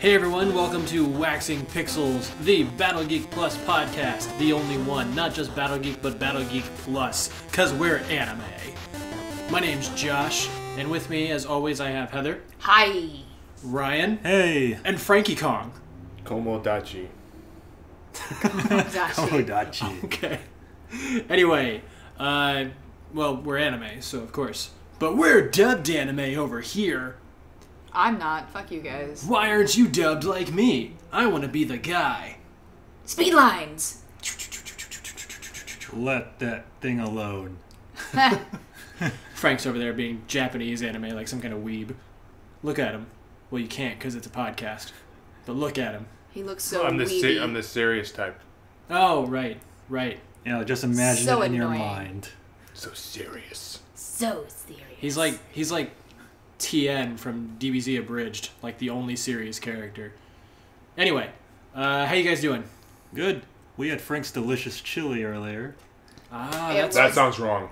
Hey everyone, welcome to Waxing Pixels, the Battle Geek Plus podcast. The only one, not just Battle Geek, but Battle Geek Plus, because we're anime. My name's Josh, and with me, as always, I have Heather, Hi. Ryan, Hey! and Frankie Kong. Komodachi. Dashi. Komodachi. Okay. Anyway, uh, well, we're anime, so of course. But we're dubbed anime over here. I'm not. Fuck you guys. Why aren't you dubbed like me? I want to be the guy. Speed lines. Let that thing alone. Frank's over there being Japanese anime like some kind of weeb. Look at him. Well, you can't because it's a podcast. But look at him. He looks so I'm the se- I'm the serious type. Oh, right, right. You know, just imagine So it in your annoying. mind. So serious. so serious. He's like he's like Tien from DBZ Abridged, like the only serious character. Anyway, uh, how you guys doing? Good. We had Frank's delicious chili earlier. Ah, It that's, That was- sounds wrong.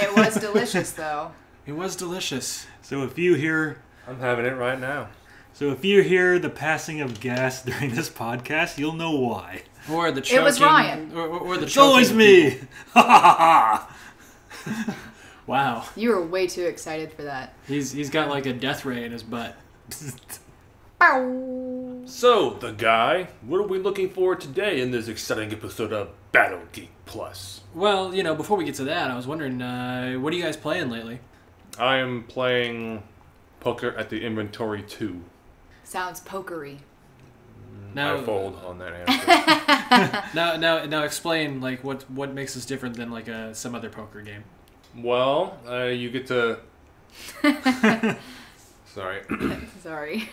It was delicious though. it was delicious. So if you hear I'm having it right now. so if you hear the passing of gas during this podcast, you'll know why. Or the choking, It was Ryan. Or, or, or the It's always choking me! people. Ha ha ha! Wow, You were way too excited for that. he's he's got like a death ray in his butt. Bow. So, the guy, what are we looking for today in this exciting episode of Battle Geek Plus? Well, you know, before we get to that, I was wondering, uh, what are you guys playing lately? I am playing Poker at the Inventory 2. Sounds pokery. Now, I fold on that answer. now, now, now, explain like what what makes this different than like a some other poker game. Well, uh, you get to. Sorry. Sorry.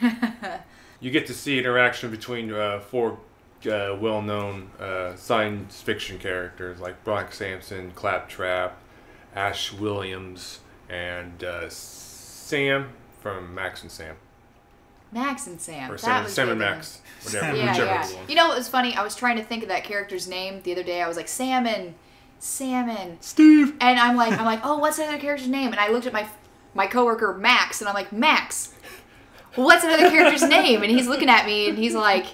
You get to see interaction between uh, four uh, well-known uh, science fiction characters like Brock Samson, Claptrap, Ash Williams, and uh, Sam from Max and Sam, Max and Sam. or that Sam, was Sam and. Max, whatever, Yeah, yeah. You know what was funny? I was trying to think of that character's name the other day. I was like salmon, salmon, Steve! and I'm like, I'm like, oh, what's that other character's name? And I looked at my my coworker Max, and I'm like, Max, what's another character's name? And he's looking at me, and he's like.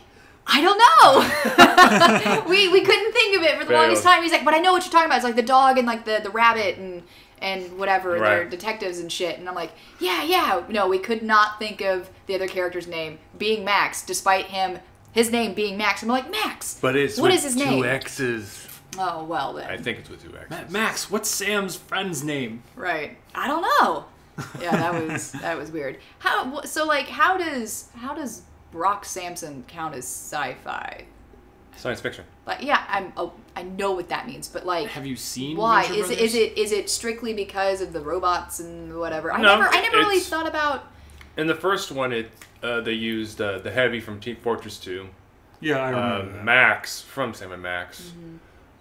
I don't know. we we couldn't think of it for the Failed. longest time. He's like, but I know what you're talking about. It's like the dog and like the, the rabbit and and whatever. They're detectives and shit. And I'm like, yeah, yeah. No, we could not think of the other character's name being Max, despite him his name being Max. I'm like, Max. But it's What with is his two name? X's. Oh well then. I think it's with two X's. Ma- Max, what's Sam's friend's name? Right. I don't know. Yeah, that was that was weird. How so like how does how does Brock Samson count as sci-fi? Science fiction. Like yeah, I'm oh, I know what that means, but like Have you seen? why Venture is it is Brothers? it is it strictly because of the robots and whatever? I No, never I never really thought about In the first one, it uh, they used uh, the heavy from Team Fortress 2, Yeah, I uh, remember that. Max from Sam and Max, Mm-hmm.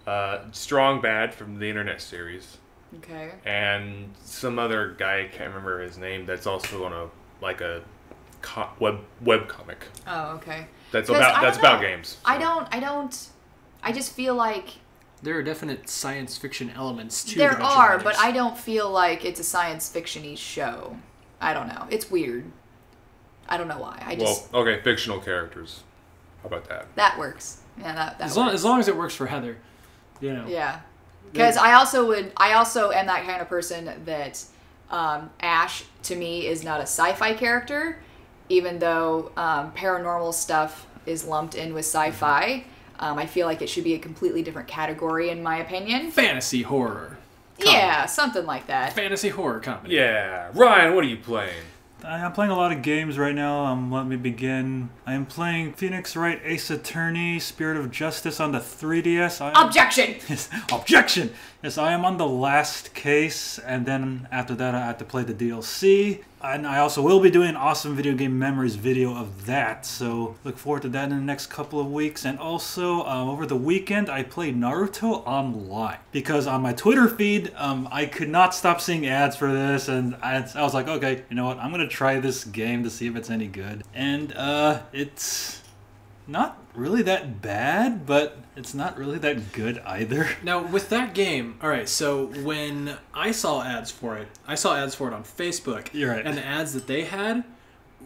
Uh, Strong Bad from the Internet series. okay. and some other guy I can't remember his name that's also on a like a co- web web comic Oh, okay. that's 'Cause about that's don't about know. games. I don't I don't I just feel like There are definite science fiction elements to. there the Venture are, but I don't feel like it's a science fiction-y show. I don't know. It's weird. I don't know why. I Well, just okay, fictional characters. How about that? that works. Yeah, that that as long as long as it works for Heather, you know. Yeah. Because I also would, I also am that kind of person that um, Ash to me is not a sci-fi character, even though um, paranormal stuff is lumped in with sci-fi. Um, I feel like it should be a completely different category, in my opinion. Fantasy horror. Comedy. Yeah, something like that. Fantasy horror comedy. Yeah, Ryan, what are you playing? I- I'm playing a lot of games right now. Um, let me begin. I am playing Phoenix Wright Ace Attorney Spirit of Justice on the 3DS. I am- Objection. Yes, objection! Yes, I am on the last case, and then after that, I have to play the DLC. And I also will be doing an awesome video game memories video of that, so look forward to that in the next couple of weeks. And also, um, over the weekend, I played Naruto online because on my Twitter feed, um, I could not stop seeing ads for this, and I, I was like, okay, you know what? I'm gonna try this game to see if it's any good. And uh, it's not really that bad, but it's not really that good either. Now with that game, all right. So when I saw ads for it, I saw ads for it on Facebook. You're right. And the ads that they had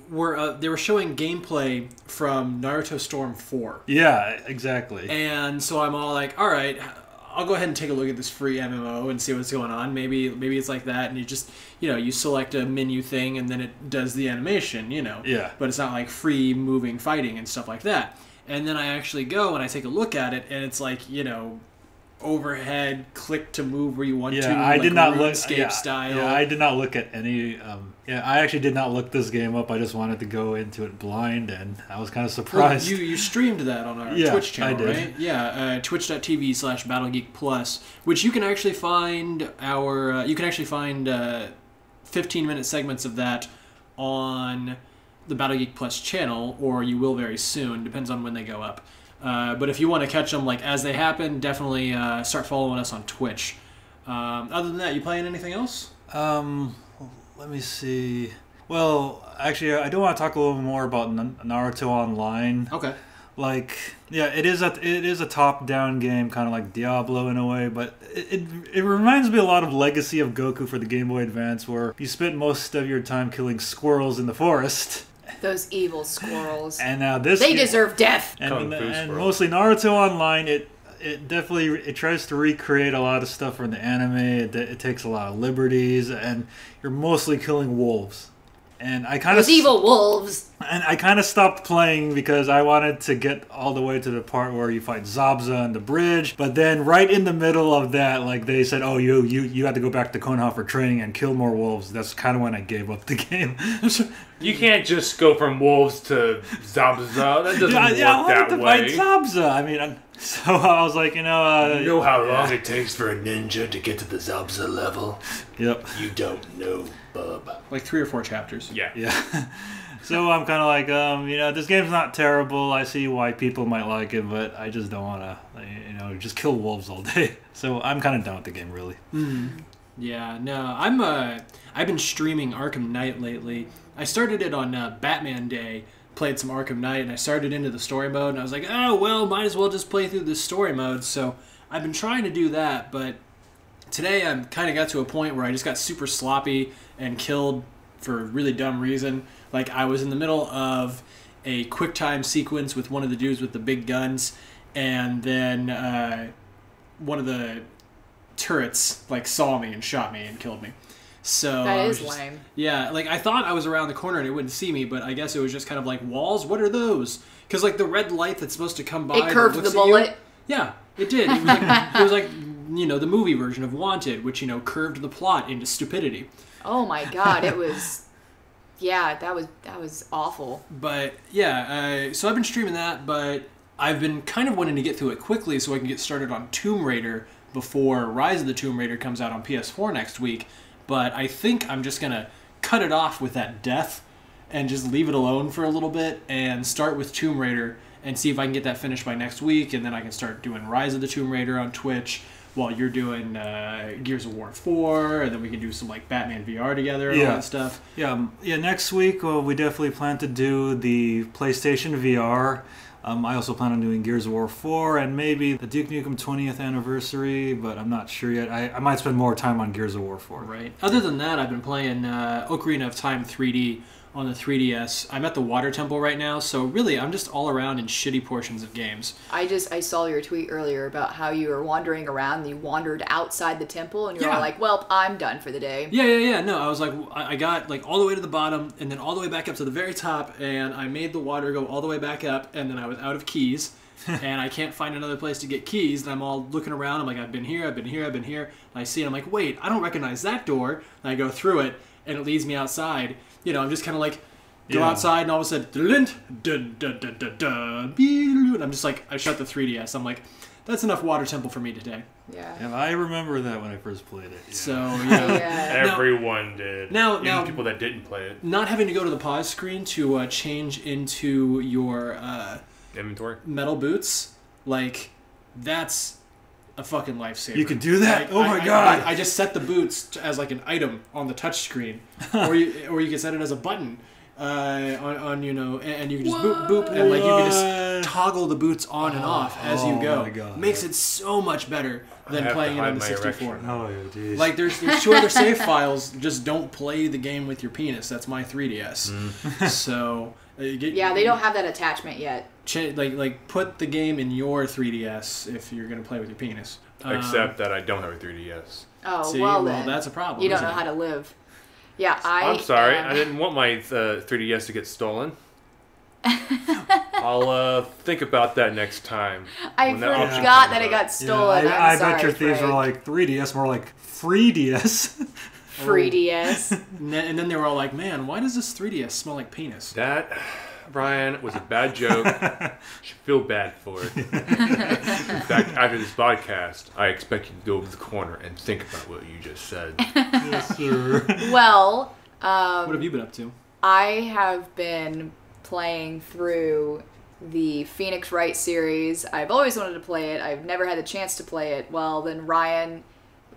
were uh, they were showing gameplay from Naruto Storm Four, Yeah, exactly. and so I'm all like, all right. I'll go ahead and take a look at this free MMO and see what's going on. Maybe maybe it's like that, and you just you know you select a menu thing and then it does the animation, you know. Yeah. But it's not like free moving fighting and stuff like that. And then I actually go and I take a look at it, and it's like you know overhead click to move where you want yeah, to. I like did not look. Yeah, style. yeah, I did not look at any. Um, yeah, I actually did not look this game up. I just wanted to go into it blind, and I was kind of Well, surprised. you you streamed that on our Yeah, Twitch channel, right? Yeah, uh, twitch.tv slash BattleGeek Plus, which you can actually find our uh, you can actually find uh, 15 minute segments of that on the BattleGeek Plus channel, or you will very soon, depends on when they go up. Uh, but if you want to catch them like as they happen, definitely uh, start following us on Twitch. Um, other than that, you playing anything else? Um, let me see. Well, actually, I do want to talk a little more about Naruto Online. Okay. Like, yeah, it is a it is a top down game, kind of like Diablo in a way, but it, it it reminds me a lot of Legacy of Goku for the Game Boy Advance, where you spent most of your time killing squirrels in the forest, Those evil squirrels. and now this They game- deserve death. and, Kung Fu and mostly Naruto Online. It it definitely it tries to recreate a lot of stuff from the anime. It, it takes a lot of liberties, and you're mostly killing wolves. And I kind of evil wolves. and I kind of stopped playing because I wanted to get all the way to the part where you fight Zabuza on the bridge. But then, right in the middle of that, like they said, "Oh, you you you have to go back to Konoha for training and kill more wolves." That's kind of when I gave up the game. You can't just go from wolves to Zabuza. That doesn't yeah, work yeah, I wanted that to way. fight Zabuza. I mean, I'm, so I was like, you know, uh, You know how long it takes for a ninja to get to the Zabuza level? yep, You don't know, bub. Like three or four chapters. Yeah. yeah. so I'm kind of like, um, you know, this game's not terrible. I see why people might like it, but I just don't want to, you know, just kill wolves all day. So I'm kind of done with the game, really. Yeah, no, I'm uh I've been streaming Arkham Knight lately. I started it on uh, Batman Day, played some Arkham Knight, and I started into the story mode, and I was like, oh well, might as well just play through the story mode. So I've been trying to do that, but today I'm kind of got to a point where I just got super sloppy and killed for a really dumb reason. Like I was in the middle of a quick time sequence with one of the dudes with the big guns, and then uh, one of the turrets like saw me and shot me and killed me. So That is just- lame. Yeah, like I thought I was around the corner and it wouldn't see me, but I guess it was just kind of like walls. What are those? Because like the red light that's supposed to come by. It curved the at you- bullet. yeah, it did. It was like it was like you know the movie version of Wanted, which you know curved the plot into stupidity. Oh my god, it was. Yeah, that was that was awful. But yeah, uh, so I've been streaming that, but I've been kind of wanting to get through it quickly so I can get started on Tomb Raider before Rise of the Tomb Raider comes out on PS4 next week. But I think I'm just gonna cut it off with that death and just leave it alone for a little bit and start with Tomb Raider and see if I can get that finished by next week, and then I can start doing Rise of the Tomb Raider on Twitch while you're doing uh, Gears of War 4, and then we can do some like Batman VR together and all that stuff. Yeah, yeah. Next week, uh, we definitely plan to do the PlayStation VR. Um, I also plan on doing Gears of War 4 and maybe the Duke Nukem 20th anniversary, but I'm not sure yet. I, I might spend more time on Gears of War 4. Right. Other than that, I've been playing uh, Ocarina of Time 3D on the 3DS. I'm at the Water Temple right now, so really, I'm just all around in shitty portions of games. I just I saw your tweet earlier about how you were wandering around. and You wandered outside the temple, and you were Yeah. all like, "Well, I'm done for the day." Yeah, yeah, yeah. No, I was like, I I got like all the way to the bottom, and then all the way back up to the very top, and I made the water go all the way back up, and then I was out of keys. and I can't find another place to get keys, and I'm all looking around. I'm like, I've been here, I've been here, I've been here. And I see it, I'm like, wait, I don't recognize that door. And I go through it, and it leads me outside. You know, I'm just kind of like, go Yeah. outside, and all of a sudden, and I'm just like, I shut the 3DS. I'm like, that's enough water temple for me today. Yeah. And I remember that when I first played it. yeah. So, yeah. Yeah. Now- Everyone did. now- Even now- people that didn't play it. not having to go to the pause screen to uh, change into your uh, Inventory. metal boots, like that's a fucking lifesaver. You can do that? Like, Oh my I- I- God. I, I just set the boots to, as like an item on the touch screen, or you or you can set it as a button. uh, on, on you know, and, and you can just boop boop, and like you can just toggle the boots on and off as you Oh go. my God. Makes it so much better than playing it on the 64. erection. Oh, yeah. Like there's, there's two other save files. Just don't play the game with your penis. That's my 3ds. so uh, you get, Yeah, they don't have that attachment yet. cha- like like put the game in your 3ds if you're gonna play with your penis. Um, Except that I don't have a 3DS. Oh see, well, well, then that's a problem. you don't know it? how to live. Yeah, I. I'm sorry, am- I didn't want my uh, 3DS to get stolen. I'll uh, think about that next time. I when that option forgot that it up. got Yeah, stolen. I, I'm I sorry, bet your thieves Frank. were like 3DS, more like free DS. free DS. And then, and then they were all like, "Man, why does this 3ds smell like penis?" That, Brian, was a bad joke. should feel bad for it. In fact, after this podcast, I expect you to go over the corner and think about what you just said. yes, sir. well, um, What have you been up to? I have been playing through the Phoenix Wright series. I've always wanted to play it. I've never had the chance to play it. Well, then Ryan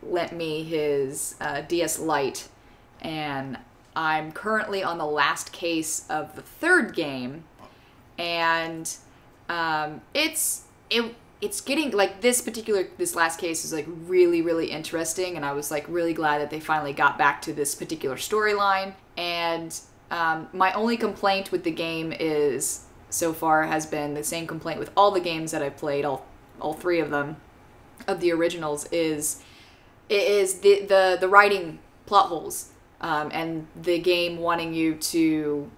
lent me his uh, DS Lite, and I'm currently on the last case of the third game, and um, it's it it's getting like this particular this last case is like really really interesting and i was like really glad that they finally got back to this particular storyline and um, my only complaint with the game is so far has been the same complaint with all the games that i've played all all three of them of the originals is it is the the the writing plot holes um, and the game wanting you to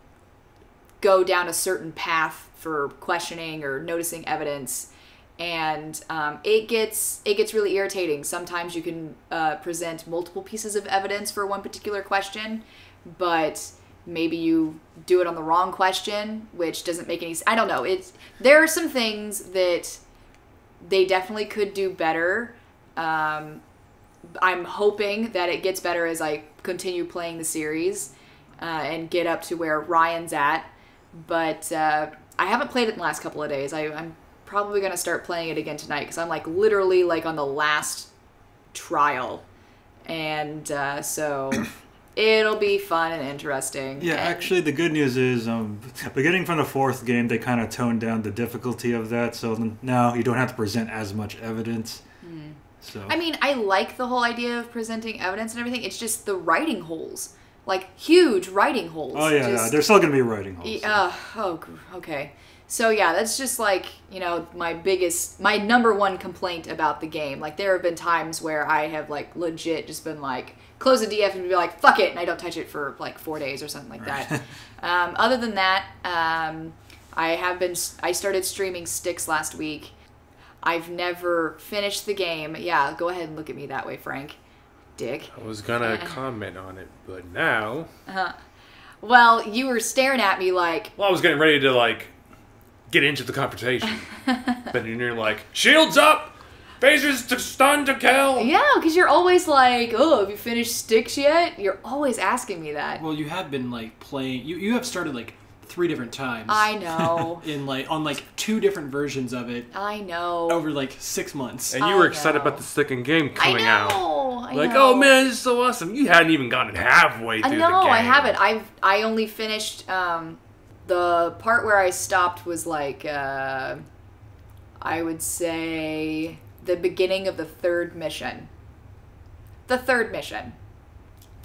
go down a certain path for questioning or noticing evidence. And um, it gets it gets really irritating. Sometimes you can uh, present multiple pieces of evidence for one particular question but maybe you do it on the wrong question which doesn't make any sense i don't know. It's there are some things that they definitely could do better um, i'm hoping that it gets better as i continue playing the series uh, and get up to where ryan's at but uh, I haven't played it in the last couple of days. I, I'm probably gonna start playing it again tonight because I'm like literally like on the last trial, and uh, so it'll be fun and interesting. Yeah, And- actually, the good news is, um, beginning from the fourth game, they kind of toned down the difficulty of that. So now you don't have to present as much evidence. So I mean, I like the whole idea of presenting evidence and everything. It's just the writing holes, like huge writing holes. oh yeah, yeah, Just- there's still gonna be writing holes. Y- Uh, oh, okay. So yeah, that's just like you know my biggest, my number one complaint about the game. Like there have been times where I have like legit just been like close the DF and be like fuck it, and I don't touch it for like four days or something like that. um, other than that, um, I have been. I started streaming Styx last week. I've never finished the game. Yeah, go ahead and look at me that way, Frank. Dick. I was gonna comment on it, but now, uh-huh. Well, you were staring at me like, well, I was getting ready to like get into the confrontation, but then you're like, shields up, phasers to stun to kill. Yeah, because you're always like, oh, have you finished Styx yet? You're always asking me that. Well, you have been like playing. You you have started like three different times. I know. in like on like two different versions of it I know. over like six months. And you were excited know. about the second game I coming out. know. I Like, know. oh man, this is so awesome. You hadn't even gotten halfway through know. the game. I haven't. I've I only finished um, the part where I stopped was like uh, I would say the beginning of the third mission. The third mission.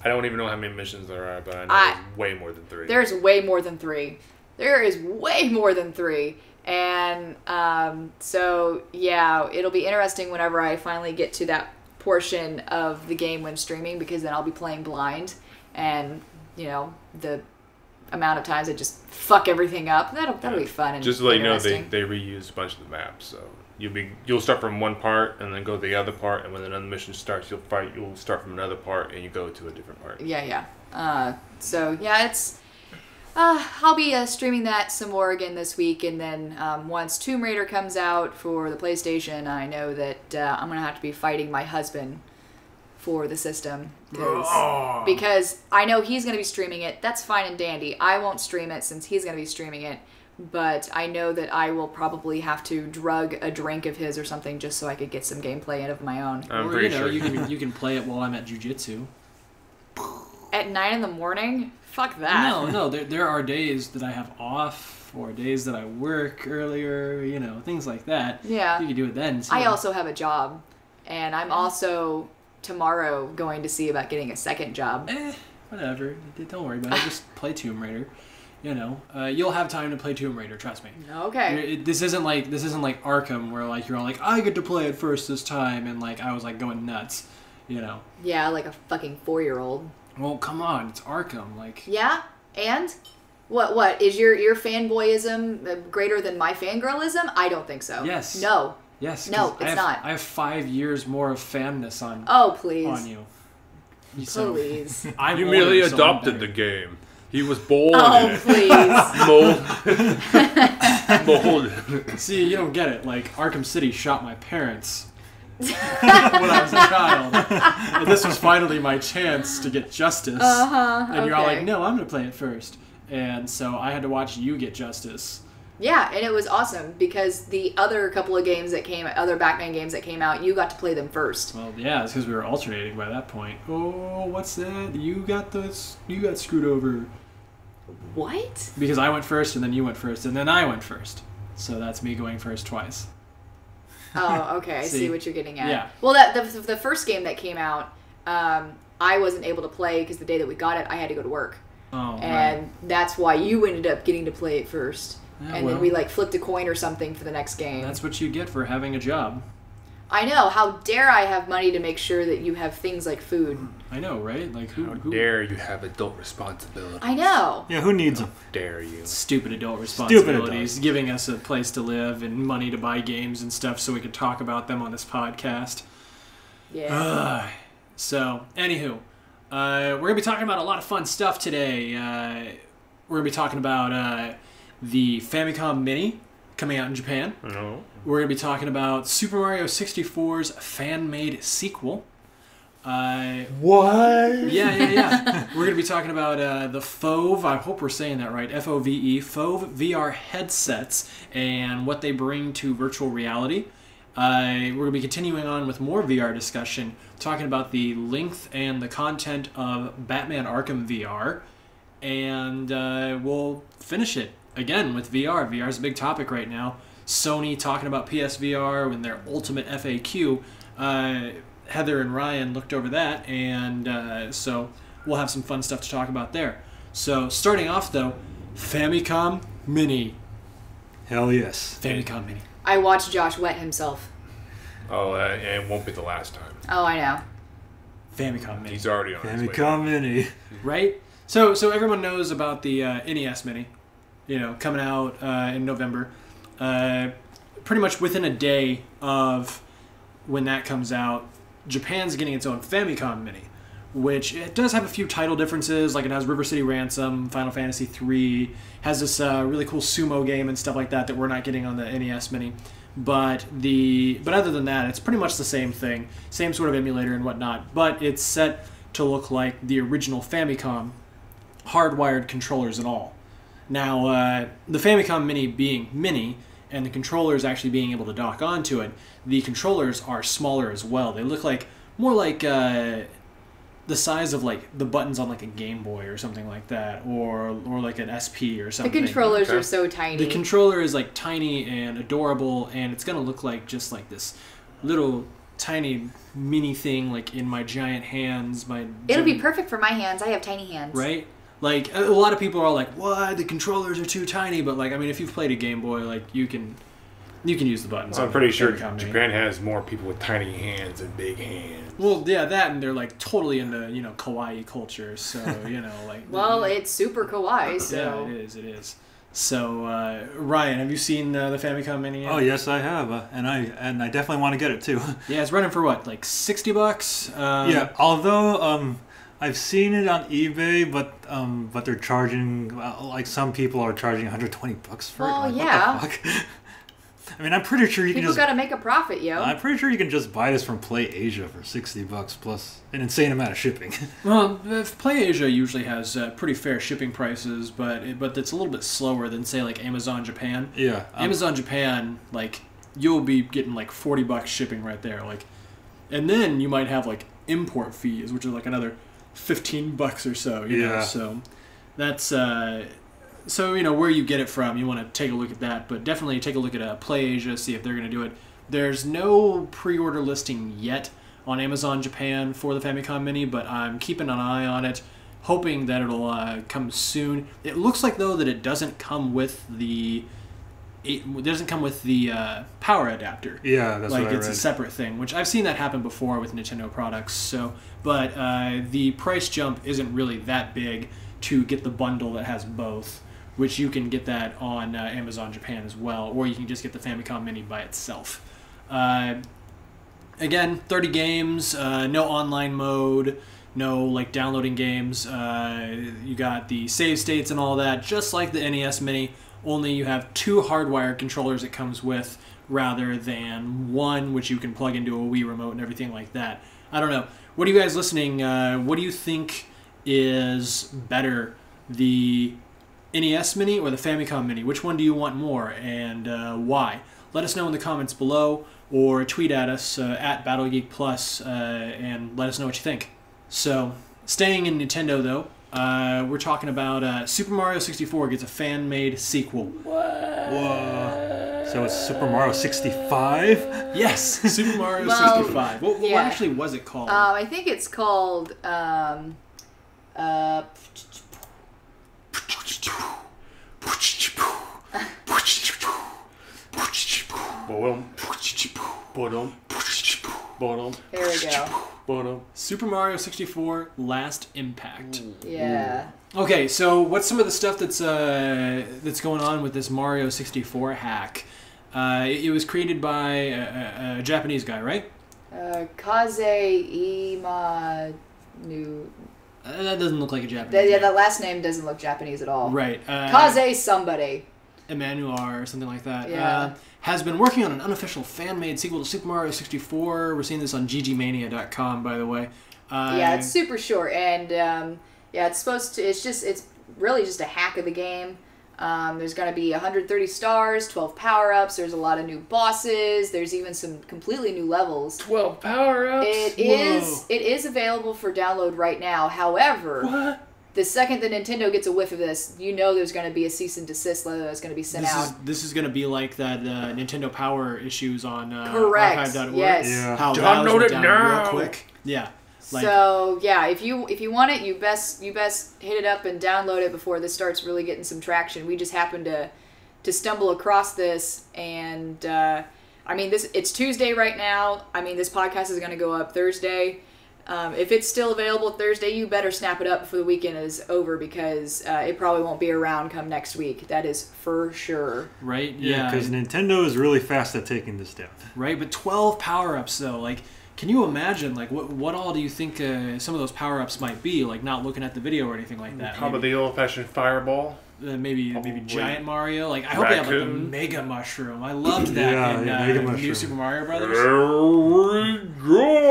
I don't even know how many missions there are, but I know I- there's way more than three. There's way more than three. There is way more than three. And um, so, yeah, it'll be interesting whenever I finally get to that portion of the game when streaming because then I'll be playing blind and, you know, the amount of times I just fuck everything up. That'll, that'll be fun and Just to let you know, they, they reuse a bunch of the maps, so you'll be you'll start from one part and then go to the other part, and when another mission starts, you'll fight. You'll start from another part and you go to a different part. Yeah, yeah. Uh, so yeah, it's. Uh, I'll be uh, streaming that some more again this week, and then um, once Tomb Raider comes out for the PlayStation, I know that uh, I'm gonna have to be fighting my husband for the system 'cause- because I know he's gonna be streaming it. That's fine and dandy. I won't stream it since he's gonna be streaming it, but I know that I will probably have to drug a drink of his or something just so I could get some gameplay in of my own. I'm or pretty you know, sure. you can you can play it while I'm at jujitsu. at nine in the morning. Fuck that. No, no. There, there are days that I have off, or days that I work earlier. You know, things like that. Yeah. You can do it then. I also have a job, and I'm also tomorrow going to see about getting a second job. Eh, whatever. Don't worry about it. Just play Tomb Raider. You know, uh, you'll have time to play Tomb Raider. Trust me. Okay. It- this isn't like this isn't like Arkham where like you're all like I get to play it first this time and like I was like going nuts. You know. Yeah, like a fucking four year old. Well, come on, it's Arkham. Like Yeah, and what? What is your your fanboyism uh, greater than my fangirlism? I don't think so. Yes. No. Yes. No, I it's have, not. I have five years more of fanness on Oh please. on you. So, Please. I'm You merely so adopted the game. He was born oh in please. Mold. Mold. See, you don't get it. Like Arkham City shot my parents when I was a child, and this was finally my chance to get justice. Uh huh. and you're all like, "No, I'm gonna play it first. And so I had to watch you get justice. Yeah, and it was awesome because the other couple of games that came, other Batman games that came out, you got to play them first. Well, yeah, it's because we were alternating by that point. Oh, what's that? You got this. You got screwed over What? because I went first, and then you went first, and then I went first. So that's me going first twice. Oh, okay. I see, See? what you're getting at. Yeah. Well, that the, the first game that came out, um, I wasn't able to play because the day that we got it, I had to go to work, Oh, and that's why you ended up getting to play it first. Yeah, and well. then we like flipped a coin or something for the next game. That's what you get for having a job. I know. How dare I have money to make sure that you have things like food? I know, right? Like who? How who dare you have adult responsibilities? I know. Yeah, who needs them? Dare you? Stupid adult responsibilities, adults. giving us a place to live and money to buy games and stuff, so we could talk about them on this podcast. Yeah. Ugh. So, anywho, uh, we're gonna be talking about a lot of fun stuff today. Uh, we're gonna be talking about uh, the Famicom Mini coming out in Japan. No. We're gonna be talking about Super Mario 64's fan-made sequel. Uh, What? yeah, yeah, yeah. we're gonna be talking about uh, the Fove. I hope we're saying that right. F O V E Fove VR headsets and what they bring to virtual reality. Uh, we're gonna be continuing on with more VR discussion, talking about the length and the content of Batman Arkham VR, and uh, we'll finish it again with VR. VR is a big topic right now. Sony talking about PSVR and their ultimate FAQ. Uh, Heather and Ryan looked over that, and uh, so we'll have some fun stuff to talk about there. So, starting off though, Famicom Mini. Hell yes. Famicom Mini. I watched Josh wet himself. Oh, uh, and it won't be the last time. Oh, I know. Famicom Mini. He's already on his way. Famicom Mini. right? So so everyone knows about the uh, NES Mini, you know, coming out uh, in November. Uh, pretty much within a day of when that comes out, Japan's getting its own Famicom Mini, which it does have a few title differences. Like it has River City Ransom, Final Fantasy III, has this uh, really cool sumo game and stuff like that that we're not getting on the NES Mini. But the but other than that, it's pretty much the same thing, same sort of emulator and whatnot. But it's set to look like the original Famicom, hardwired controllers and all. Now, uh, the Famicom Mini being mini, and the controllers actually being able to dock onto it, the controllers are smaller as well. They look like more like uh, the size of like the buttons on like a Game Boy or something like that, or or like an SP or something. The controllers Okay. are so tiny. The controller is like tiny and adorable, and it's gonna look like just like this little tiny mini thing, like in my giant hands. My It'll be perfect for my hands. I have tiny hands. right. Like a a lot of people are like, "What? The controllers are too tiny." But like, I mean, if you've played a Game Boy, like you can, you can use the buttons. So I'm pretty sure Famicom Mini. Japan has more people with tiny hands and big hands. Well, yeah, that and they're like totally into you know kawaii culture. So you know, like Well, it's super kawaii, yeah, it is. It is. So uh, Ryan, have you seen uh, the Famicom Mini? Yet? Oh yes, I have, uh, and I and I definitely want to get it too. Yeah, it's running for what, like sixty bucks? Um, yeah, although um, I've seen it on eBay, but um, but they're charging well, like some people are charging 120 bucks for Well, it. Like, yeah. What the fuck? I mean, I'm pretty sure you People can just. gotta make a profit, yo. I'm pretty sure you can just buy this from Play Asia for 60 bucks plus an insane amount of shipping. Well, Play Asia usually has uh, pretty fair shipping prices, but it, but it's a little bit slower than say like Amazon Japan. yeah. um, Amazon Japan, like you'll be getting like forty bucks shipping right there, like, and then you might have like import fees, which is like another fifteen bucks or so. You know, Yeah. so that's uh, so you know where you get it from. You want to take a look at that, but definitely take a look at uh, PlayAsia, see if they're going to do it. There's no pre-order listing yet on Amazon Japan for the Famicom Mini, but I'm keeping an eye on it, hoping that it'll uh, come soon. It looks like though that it doesn't come with the it doesn't come with the uh, power adapter Yeah, that's like what I it's read. a separate thing, which I've seen that happen before with Nintendo products. So, but uh, the price jump isn't really that big to get the bundle that has both, which you can get that on uh, Amazon Japan as well, or you can just get the Famicom Mini by itself. Uh, again, 30 games, uh, no online mode, no like downloading games. Uh, you got the save states and all that, just like the NES Mini. Only you have two hardwired controllers it comes with, rather than one which you can plug into a Wii remote and everything like that. I don't know. What are you guys listening? Uh, what do you think is better, the NES Mini or the Famicom Mini? Which one do you want more, and uh, why? Let us know in the comments below, or tweet at us uh, at BattleGeek Plus, uh, and let us know what you think. So, staying in Nintendo though, uh, we're talking about uh, Super Mario 64 gets a fan-made sequel. Whoa. So it's Super Mario 65? Yes, Super Mario Well, 65. What, what actually was it called? Um, I think it's called. Um, uh, Boom. Boom. Boom. there we go. Boom. Super Mario 64 Last Impact. Yeah. Okay, so what's some of the stuff that's uh, that's going on with this Mario 64 hack? Uh, it, it was created by a, a, a Japanese guy, right? Uh, Kaze Ima Nu. Uh, that doesn't look like a Japanese. That, yeah, name. that last name doesn't look Japanese at all. right. Uh, Kaze somebody. Emmanuel or something like that. Yeah. Has been working on an unofficial fan-made sequel to Super Mario 64. We're seeing this on ggmania.com, by the way. Uh, Yeah, it's super short, and um, yeah, it's supposed to. It's just. It's really just a hack of the game. Um, there's going to be 130 stars, 12 power ups. There's a lot of new bosses. There's even some completely new levels. 12 power ups. It is it is available for download right now. However, What? The second that Nintendo gets a whiff of this, you know there's going to be a cease and desist letter that's going to be sent This out. is this is going to be like that uh, Nintendo Power issues on uh, Correct. archive.org. Yes. Yeah. How Download it down now. real quick. Yeah. Like, so yeah, if you if you want it, you best you best hit it up and download it before this starts really getting some traction. We just happened to to stumble across this, and uh, I mean this it's Tuesday right now. I mean this podcast is going to go up Thursday. Um, if it's still available Thursday, you better snap it up before the weekend is over because uh, it probably won't be around come next week. That is for sure. right? Yeah, Yeah. because Nintendo is really fast at taking this down. right, but 12 power-ups though. Like can you imagine like what what all do you think uh, some of those power-ups might be? Like not looking at the video or anything like that. Probably Maybe, the old fashioned fireball. uh, maybe maybe Probably giant Mario. Like I hope they have like the mega mushroom. I loved that Yeah, in yeah, uh, Mega New Mushroom. Super Mario Brothers. Here we go!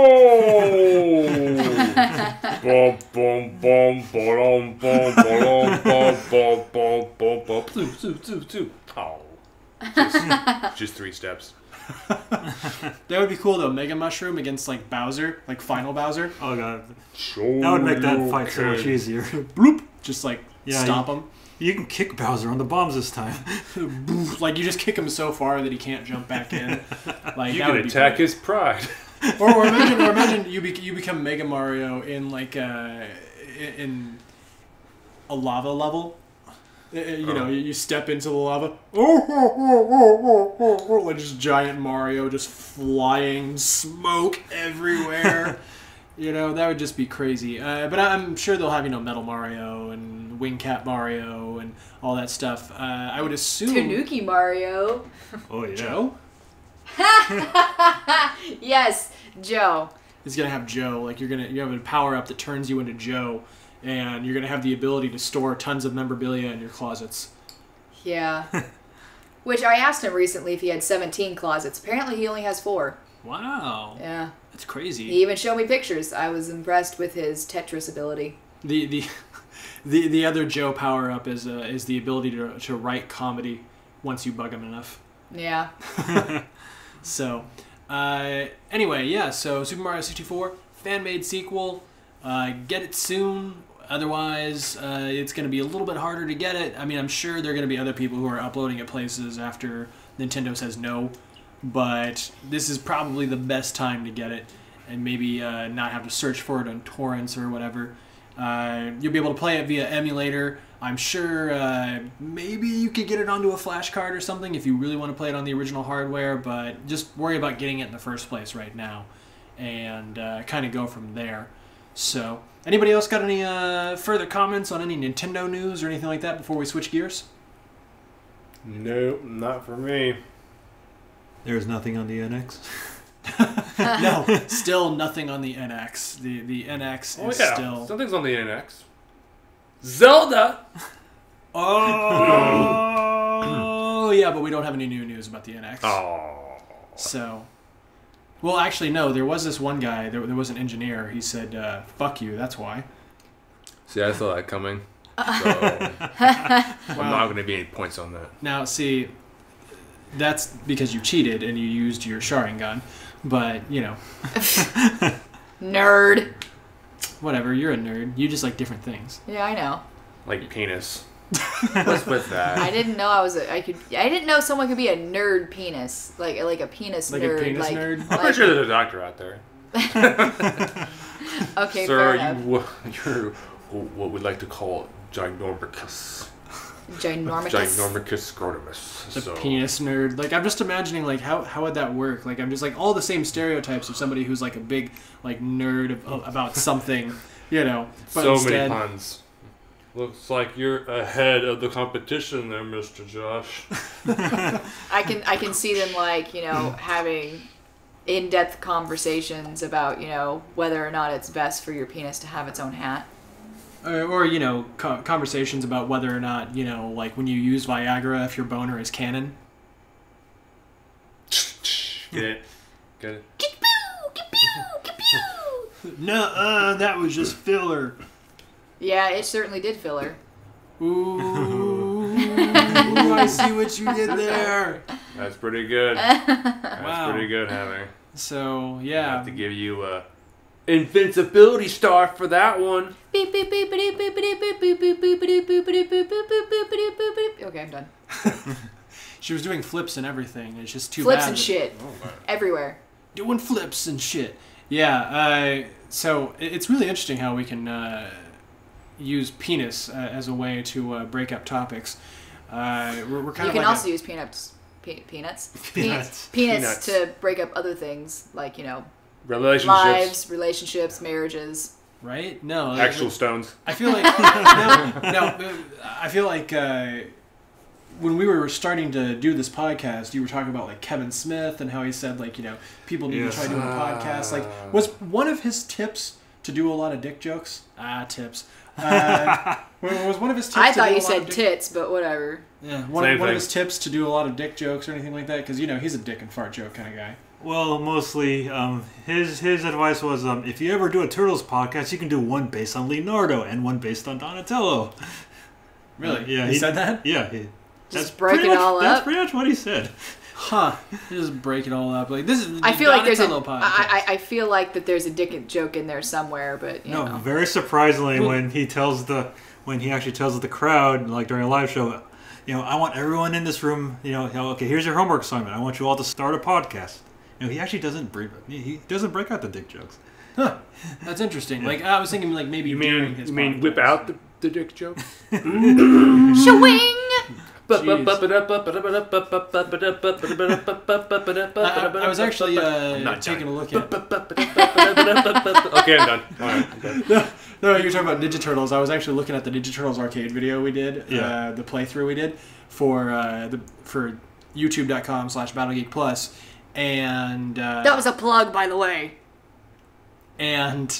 Boom, boom, boom, boom, boom, boom, boom, boom, boom, boom, boom. Zoo, zoo, zoo, zoo. Oh. Just, just three steps. That would be cool though. Mega Mushroom against like Bowser, like Final Bowser. Oh god, Show that would make that fight so much easier. Bloop. Just like Yeah, stomp you- him. You can kick Bowser on the bombs this time. like you just kick him so far that he can't jump back in. Like You that can would be attack great. his pride. or, or imagine, or imagine you be, you become Mega Mario in like uh, in- in a lava level. Uh, You know, you you step into the lava. Like just giant Mario, just flying smoke everywhere. you know, that would just be crazy. Uh, but I'm sure they'll have you know Metal Mario and Wing Cap Mario and all that stuff. Uh, I would assume Tanuki Mario. Oh yeah. Joe Yes, Joe. is gonna have Joe. Like you're gonna you have a power up that turns you into Joe, and you're gonna have the ability to store tons of memorabilia in your closets. Yeah. Which I asked him recently if he had 17 closets. Apparently, he only has four. Wow, Yeah. that's crazy. He even showed me pictures. I was impressed with his Tetris ability. The the the the other Joe power up is uh, is the ability to to write comedy once you bug him enough. Yeah. So, uh, anyway, yeah. So Super Mario 64 fan made sequel. uh, get it soon. Otherwise, uh, it's going to be a little bit harder to get it. I mean, I'm sure there are going to be other people who are uploading it places after Nintendo says no, but this is probably the best time to get it and maybe uh, not have to search for it on torrents or whatever. Uh, you'll be able to play it via emulator. I'm sure uh, maybe you could get it onto a flash card or something if you really want to play it on the original hardware, but just worry about getting it in the first place right now and uh, kind of go from there. So, anybody else got any uh, further comments on any Nintendo news or anything like that before we switch gears? Nope, not for me. There's nothing on the NX. no, still nothing on the NX. The the NX Oh is yeah, still. something's on the NX. Zelda. Oh yeah, but we don't have any new news about the NX. Oh. So, well, actually, no. There was this one guy. There, there was an engineer. He said, uh, "Fuck you." That's why. See, I saw that coming. So I'm not going to be any points on that. Now, see, that's because you cheated and you used your Sharingan. But you know, Nerd. whatever. You're a nerd. You just like different things. Yeah, I know. Like penis. What's with that? I didn't know I was. A, I could. I didn't know someone could be a nerd penis, like like a penis Like a nerd. penis like, nerd? I'm like- pretty sure there's a doctor out there. Okay, Sir, fair you, you're what we like to call ginormicus. Ginormous. Ginormicus scrotumus. The So, penis nerd. Like I'm just imagining like how how would that work? Like I'm just like all the same stereotypes of somebody who's like a big like nerd of, about something, you know. But so instead, many puns. Looks like you're ahead of the competition there, Mr. Josh. I can I can see them like you know having in-depth conversations about you know whether or not it's best for your penis to have its own hat. or, or you know co- conversations about whether or not you know like when you use Viagra if your boner is canon. Get it? Get it? No, uh, that was just filler. Yeah, it certainly did filler. Ooh, I see what you did there. That's pretty good. That's Wow. pretty good, Heather. So I yeah, have to give you a invincibility star for that one. Okay, I'm done. she was doing flips and everything. It's just too Flips bad. and shit oh, everywhere. doing flips and shit. Yeah, uh, so it's really interesting how we can uh, use penis uh, as a way to uh, break up topics. Uh, we're, we're kind You of can like also a, use peanuts. Pe- peanuts. Peanuts. Pe- peanuts Peanuts. to break up other things like you know Relationships. lives, relationships, marriages. right. No, Actual stones. I feel like no, no. uh, I feel like uh, when we were starting to do this podcast, you were talking about like Kevin Smith and how he said like you know people need Yes. to try doing a podcast. Like, was one of his tips to do a lot of dick jokes? Ah, tips. Uh, was one of his tips? I thought you said dick- tits, but whatever. Yeah, one, Same of, one of thing. his tips to do a lot of dick jokes or anything like that, because you know he's a dick and fart joke kind of guy. Well, mostly, um, his his advice was, um, if you ever do a Turtles podcast, you can do one based on Leonardo and one based on Donatello. Really? Yeah, he, he- said that? Yeah, he, Just break pretty it much, all That's up. pretty much what he said. Huh? Just break it all up. Like this is. I feel like there's a. Donatello podcast. I, I I feel like that there's a dick joke in there somewhere, but you No, know. very surprisingly, Well- when he tells the when he actually tells the crowd, like during a live show, you know, I want everyone in this room, you know, okay, here's your homework assignment. I want you all to start a podcast. You know, he actually doesn't break. He doesn't break out the dick jokes. Huh. That's interesting. Like I was thinking, like maybe You mean his you mean podcast. whip out the, the dick joke? Shwing! I, I was actually uh, not taking a look at. okay, I'm done. All right, I'm done. No, you're talking about Ninja Turtles. I was actually looking at the Ninja Turtles arcade video we did, Yeah. uh, the playthrough we did for uh, the for YouTube.com/slash BattleGeek Plus, and uh, That was a plug, by the way. and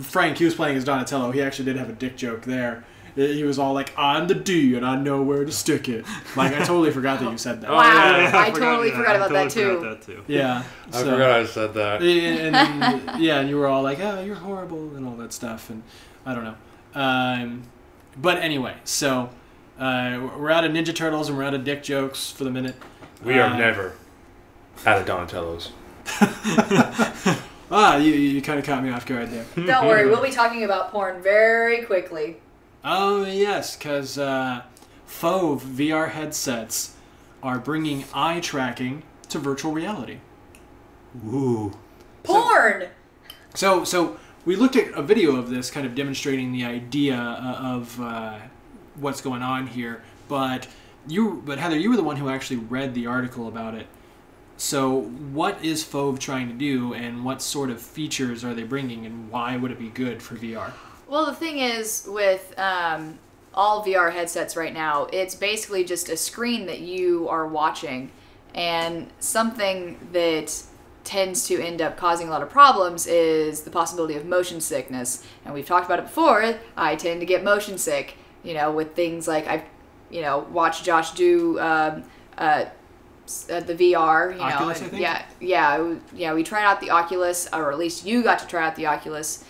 Frank, he was playing as Donatello. He actually did have a dick joke there. He was all like, "I'm the D, and I know where to stick it." Like I totally forgot that you said that. Oh, Wow, yeah, I, totally forgot about that too. Forgot that too. Yeah, I so- forgot I said that. and, and- yeah, and you were all like, "Oh, you're horrible," and all that stuff, and I don't know. Um, but anyway, so uh, we're out of Ninja Turtles and we're out of dick jokes for the minute. We are Uh, never out of Donatello's. Ah, you, you kind of caught me off guard there. Don't worry, we'll be talking about porn very quickly. Oh yes, because uh, Fove VR headsets are bringing eye tracking to virtual reality. Ooh. Porn. So, so we looked at a video of this, kind of demonstrating the idea uh, of uh, what's going on here. But you, but Heather, you were the one who actually read the article about it. So, what is Fove trying to do, and what sort of features are they bringing, and why would it be good for VR? Well, the thing is with um, all VR headsets right now, it's basically just a screen that you are watching, and something that tends to end up causing a lot of problems is the possibility of motion sickness. And we've talked about it before. I tend to get motion sick, you know, with things like I've, you know, watched Josh do um, uh, uh, the VR. You Oculus, know, I and- think? yeah, yeah, yeah. We tried out the Oculus, or at least you got to try out the Oculus,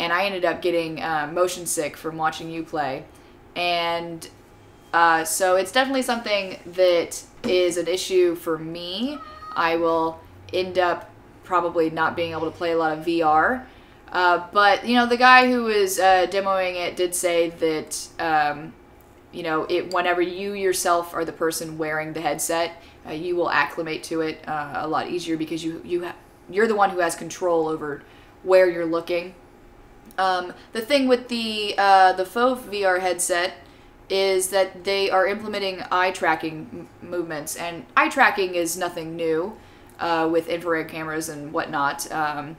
and I ended up getting uh, motion sick from watching you play, and uh, so it's definitely something that is an issue for me. I will end up probably not being able to play a lot of VR. Uh, but you know, the guy who was uh, demoing it did say that um, you know it whenever you yourself are the person wearing the headset, uh, you will acclimate to it uh, a lot easier because you you you're the one who has control over where you're looking. Um, the thing with the uh, the FOVE VR headset is that they are implementing eye tracking movements, and eye tracking is nothing new uh, with infrared cameras and whatnot. Um,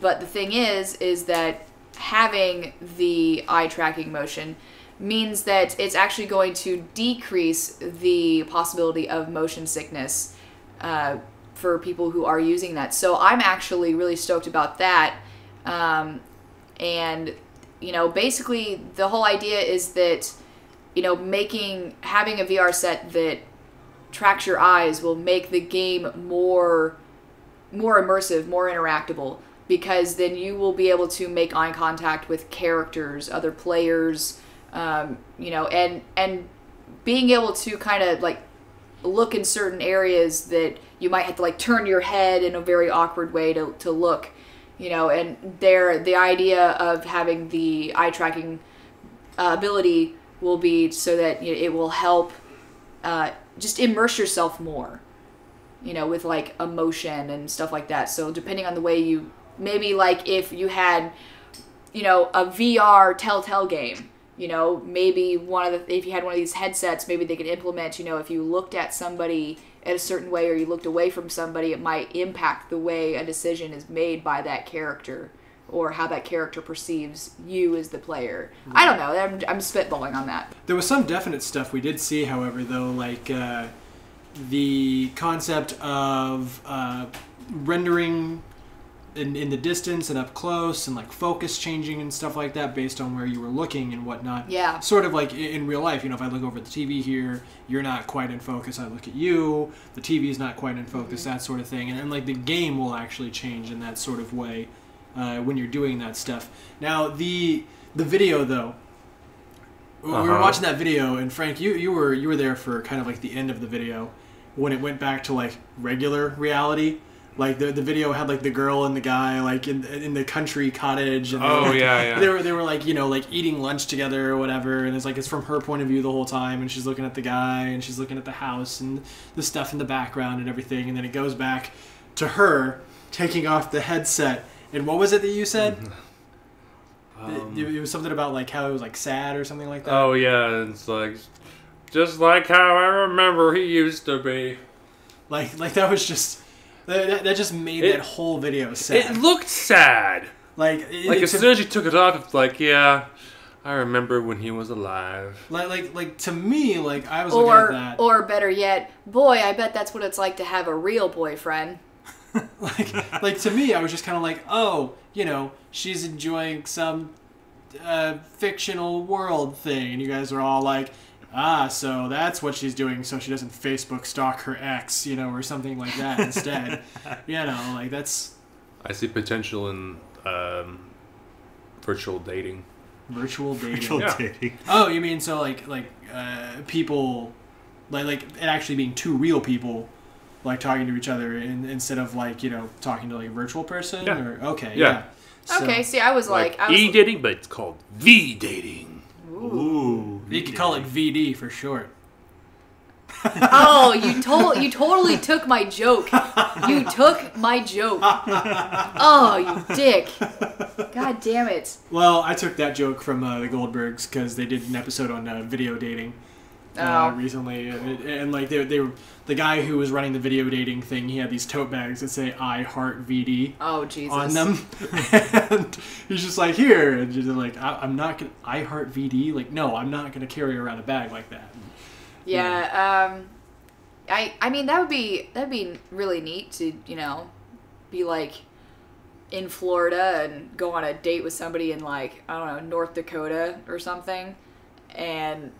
but the thing is, is that having the eye tracking motion means that it's actually going to decrease the possibility of motion sickness uh, for people who are using that. So I'm actually really stoked about that. Um, and you know, basically the whole idea is that you know, making having a VR set that tracks your eyes will make the game more more immersive, more interactable because then you will be able to make eye contact with characters, other players, um, you know, and and being able to kind of like look in certain areas that you might have to like turn your head in a very awkward way to, to look you know and there the idea of having the eye tracking uh, ability will be so that you know, it will help uh, just immerse yourself more you know with like emotion and stuff like that. So depending on the way you maybe like if you had you know a vr telltale game you know maybe one of the if you had one of these headsets maybe they could implement you know if you looked at somebody in a certain way or you looked away from somebody it might impact the way a decision is made by that character or how that character perceives you as the player. I don't know. I'm, I'm spitballing on that. There was some definite stuff we did see, however, though, like uh, the concept of uh, rendering in, in the distance and up close, and like focus changing and stuff like that based on where you were looking and whatnot. Yeah. Sort of like i- in real life, you know, if I look over at the TV here, you're not quite in focus. I look at you, the TV is not quite in focus, that sort of thing. And, and like the game will actually change in that sort of way uh, when you're doing that stuff. Now, the the video though, we were Uh-huh. watching that video, and Frank, you you were you were there for kind of like the end of the video when it went back to like regular reality. Like the the video had like the girl and the guy like in in the country cottage. And Oh, like- yeah, yeah. They were they were like you know like eating lunch together or whatever, and it's like it's from her point of view the whole time, and she's looking at the guy and she's looking at the house and the stuff in the background and everything, and then it goes back to her taking off the headset. And what was it that you said? Um, it, it was something about like how it was like sad or something like that. oh yeah, it's like just like how I remember he used to be. Like, like that was just that, that- that just made It- that whole video sad. It looked sad. like, it, Like it- as to, soon as you took it off, it's like yeah, I remember when he was alive. like, like, like to me, like I was looking at or that, or better yet boy i bet that's what it's like to have a real boyfriend like, like to me, I was just kind of like, oh, you know, she's enjoying some uh, fictional world thing, and you guys are all like. Ah, so that's what she's doing, so she doesn't Facebook stalk her ex, you know, or something like that instead. you know, like that's I see potential in um, virtual dating. virtual dating. Virtual Yeah. dating. Oh, you mean so like like uh, people, like like it actually being two real people, like talking to each other in, instead of like you know talking to like a virtual person? Yeah. Or okay, Yeah. yeah. So- Okay, see, I was like, I was e dating, but it's called V dating. Ooh. You could call it VD for short. Oh, you told you totally took my joke. You took my joke. Oh, you dick. God damn it. Well, I took that joke from uh, the Goldbergs because they did an episode on uh, video dating uh, Oh. recently, and, it- and like they, they were the guy who was running the video dating thing. He had these tote bags that say "I heart VD" Oh Jesus. on them, and he's just like, "Here," and just like, I, "I'm not gonna I heart VD." Like, no, I'm not gonna carry around a bag like that. Yeah, um I I mean that would be that'd be really neat to, you know, be like in Florida and go on a date with somebody in like, I don't know, North Dakota or something and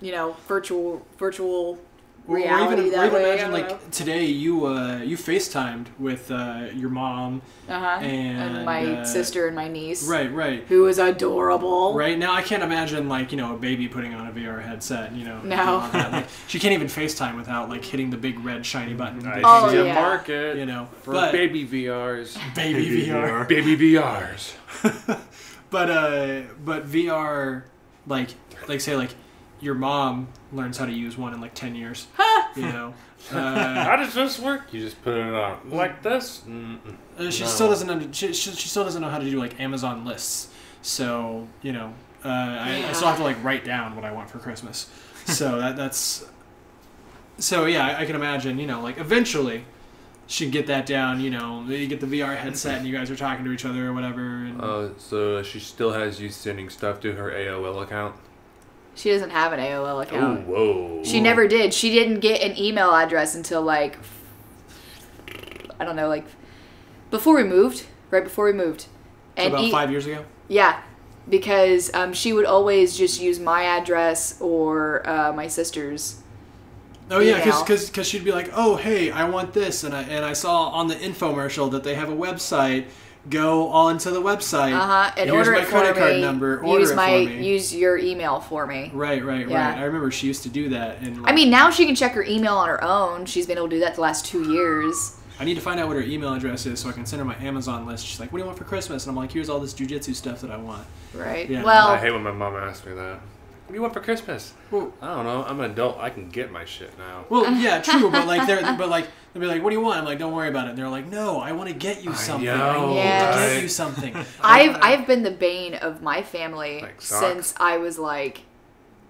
you know, virtual virtual Or, or reality even, or that even way. imagine like today you uh, you FaceTimed with uh, your mom, uh-huh. and, and my uh, sister and my niece. right, right. Who is adorable. Right now, I can't imagine like you know a baby putting on a VR headset. You know, No. doing all that. Like, she can't even FaceTime without like hitting the big red shiny button. I Oh, yeah. a market You know, for but baby VRs. baby, Baby VR. VR. baby VRs. But uh, but VR, like like say like your mom learns how to use one in like ten years. you know, uh, How does this work? You just put it on like this. Uh, she No. still doesn't under, she, she, she still doesn't know how to do like Amazon lists. So you know, uh, I, I still have to like write down what I want for Christmas. So that that's so yeah, I, I can imagine. You know, like eventually. She'd get that down, you know. You get the VR headset, and you guys are talking to each other or whatever. And, Uh, so she still has you sending stuff to her AOL account. She doesn't have an AOL Oh, account. whoa! She never did. She didn't get an email address until like I don't know, like before we moved, right before we moved. so about e- five years ago. Yeah, because um, she would always just use my address or uh, my sister's. Oh yeah, because because she'd be like, oh hey, I want this, and I and I saw on the infomercial that they have a website. Go on to the website. Uh huh. And Here's order my it for credit me. card number. Order use it my for me. use your email for me. right, right, Yeah. right. I remember she used to do that. And I mean, now she can check her email on her own. She's been able to do that the last two years. I need to find out what her email address is so I can send her my Amazon list. She's like, what do you want for Christmas? And I'm like, here's all this jujitsu stuff that I want. Right. Yeah. I hate when my mom asks me that. What do you want for Christmas? Well, I don't know. I'm an adult. I can get my shit now. well, yeah, true, but like they're but like they'll be like, what do you want? I'm like, don't worry about it. And they're like, no, I want to get you I something. know, I need Yes. to get right? you something. I've uh, I've been the bane of my family Like socks? since I was like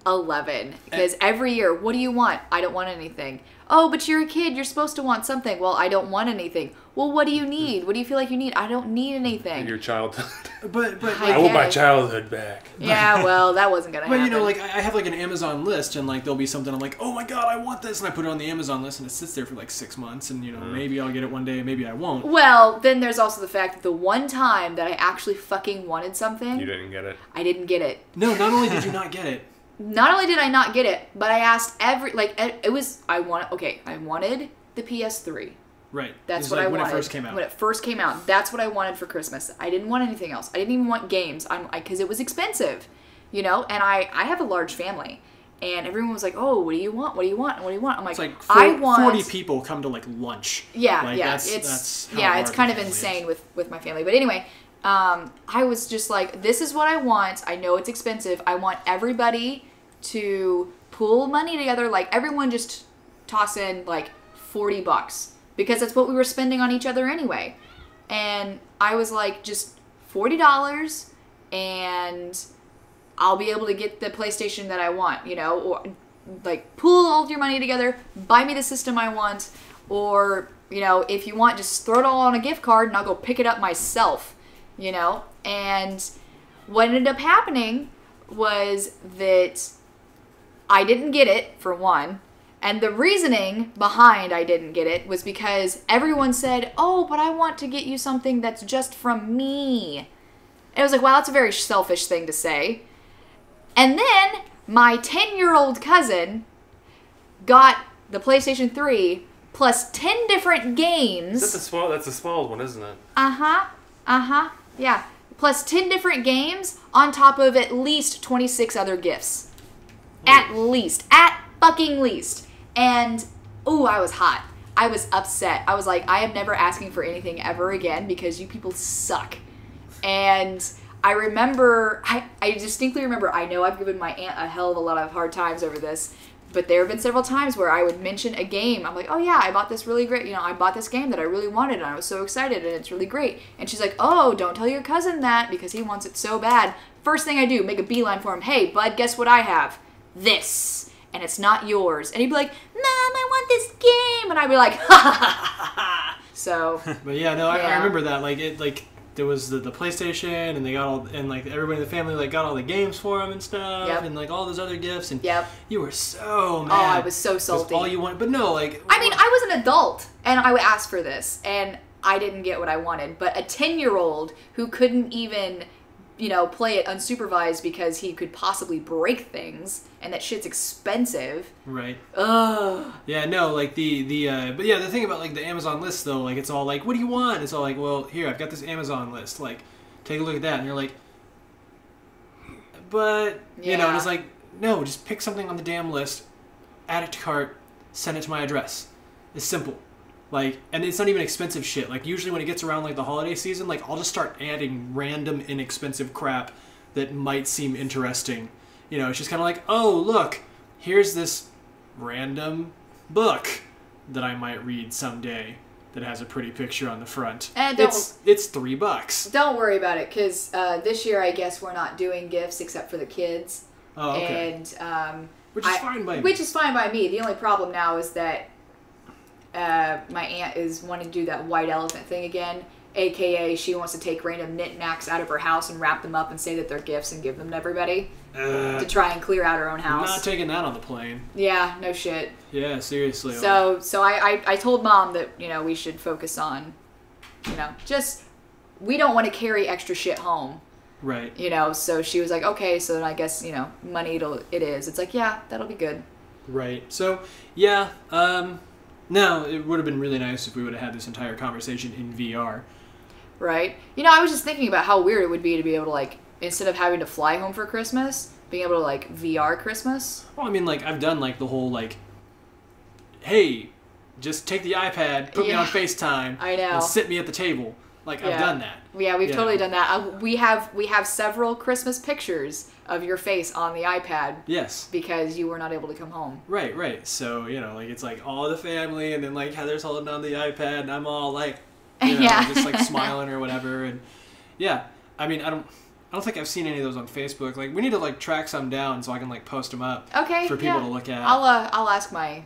eleven. Eh. Because every year, what do you want? I don't want anything. Oh, but you're a kid. You're supposed to want something. Well, I don't want anything. Well, what do you need? What do you feel like you need? I don't need anything. Your childhood. But but I I want my childhood back. yeah, well, that wasn't gonna But happen. you know, like I I have like an Amazon list, and like there'll be something I'm like, oh my god, I want this, and I put it on the Amazon list, and it sits there for like six months, and you know, mm-hmm. maybe I'll get it one day, maybe I won't. well, then there's also the fact that the one time that I actually fucking wanted something, You didn't get it. I didn't get it. No, not only did you not get it, not only did I not get it, but I asked every like it was I want okay I wanted the PS3. right? That's what like I when wanted it first came out. When it first came out, that's what I wanted for Christmas. I didn't want anything else. I didn't even want games. I'm because it was expensive, you know. And I I have a large family, and everyone was like, "Oh, what do you want? What do you want? What do you want?" I'm like, like I want 40 people come to like lunch. Yeah, Like, yeah, that's- it's that's yeah, it's kind of insane is. with with my family. But anyway, um, I was just like, this is what I want. I know it's expensive. I want everybody to pool money together. Like everyone just toss in like forty bucks because that's what we were spending on each other anyway. And I was like, just forty dollars, and I'll be able to get the PlayStation that I want. You know, or like pool all your money together, buy me the system I want, or you know, if you want, just throw it all on a gift card and I'll go pick it up myself. You know, and what ended up happening was that I didn't get it for one. And the reasoning behind I didn't get it was because everyone said, "Oh, but I want to get you something that's just from me." And I was like, "Wow, that's a very selfish thing to say." And then my 10-year-old cousin got the PlayStation 3 plus 10 different games. That's a small. That's the smallest one, isn't it? Uh huh. Uh huh. Yeah. Plus 10 different games on top of at least 26 other gifts. At least. At fucking least. And, ooh, I was hot. I was upset. I was like, I am never asking for anything ever again because you people suck. And I remember, I, I distinctly remember, I know I've given my aunt a hell of a lot of hard times over this, but there have been several times where I would mention a game. I'm like, oh yeah, I bought this really great, you know, I bought this game that I really wanted and I was so excited and it's really great. And she's like, oh, don't tell your cousin that because he wants it so bad. First thing I do, make a beeline for him. Hey, bud, guess what I have? This. And it's not yours. And he'd be like, Mom, I want this game. And I'd be like, ha ha ha ha ha. So, But yeah, no, I, I remember that. Like it, like there was the, the PlayStation, and they got all, and like everybody in the family like got all the games for him and stuff, Yep. and like all those other gifts. And yep. you were so mad. Oh, I was so salty. All you want, but no, like I mean, I was an adult and I would ask for this and I didn't get what I wanted. But a 10 year old who couldn't even, you know, play it unsupervised because he could possibly break things and that shit's expensive. right. Ugh. Yeah, no, like the the uh, but yeah, the thing about like the Amazon list though, like it's all like, what do you want? It's all like, well, here I've got this Amazon list. Like, take a look at that, and you're like, but you know, and it's like, no, just pick something on the damn list, add it to cart, send it to my address. It's simple. Like, and it's not even expensive shit. Like, usually when it gets around like the holiday season, like I'll just start adding random inexpensive crap that might seem interesting. You know, it's just kind of like, oh, look, here's this random book that I might read someday that has a pretty picture on the front. And don't- it's it's three bucks. Don't worry about it because uh, this year I guess we're not doing gifts except for the kids. Oh, okay. And um, Which is I- fine by me. Which is fine by me. The only problem now is that uh, my aunt is wanting to do that white elephant thing again. AKA, she wants to take random knickknacks out of her house and wrap them up and say that they're gifts and give them to everybody Uh, to try and clear out her own I'm house. not taking that on the plane. yeah, no shit. Yeah, seriously. So, so I, I, I told mom that you know we should focus on, you know, just we don't want to carry extra shit home. right. You know, so she was like, okay, so then I guess you know, money it'll it is. It's like, yeah, that'll be good. Right. So, yeah, um, no, it would have been really nice if we would have had this entire conversation in VR. right? You know, I was just thinking about how weird it would be to be able to like instead of having to fly home for Christmas, being able to like VR Christmas. Well, I mean, like, I've done, like, the whole, like, hey, just take the iPad, put me on FaceTime, I know. and sit me at the table. Like, I've done that. Yeah, we've Yeah. totally done that. Uh, we have we have several Christmas pictures of your face on the iPad Yes. because you were not able to come home. Right, right. So, you know, like, it's like all the family, and then, like, Heather's holding on the iPad, and I'm all, like, you know, Yeah. just, like, smiling or whatever. And, yeah, I mean, I don't. I don't think I've seen any of those on Facebook. Like, we need to like track some down so I can like post them up Okay, for people yeah. to look at. I'll uh, I'll ask my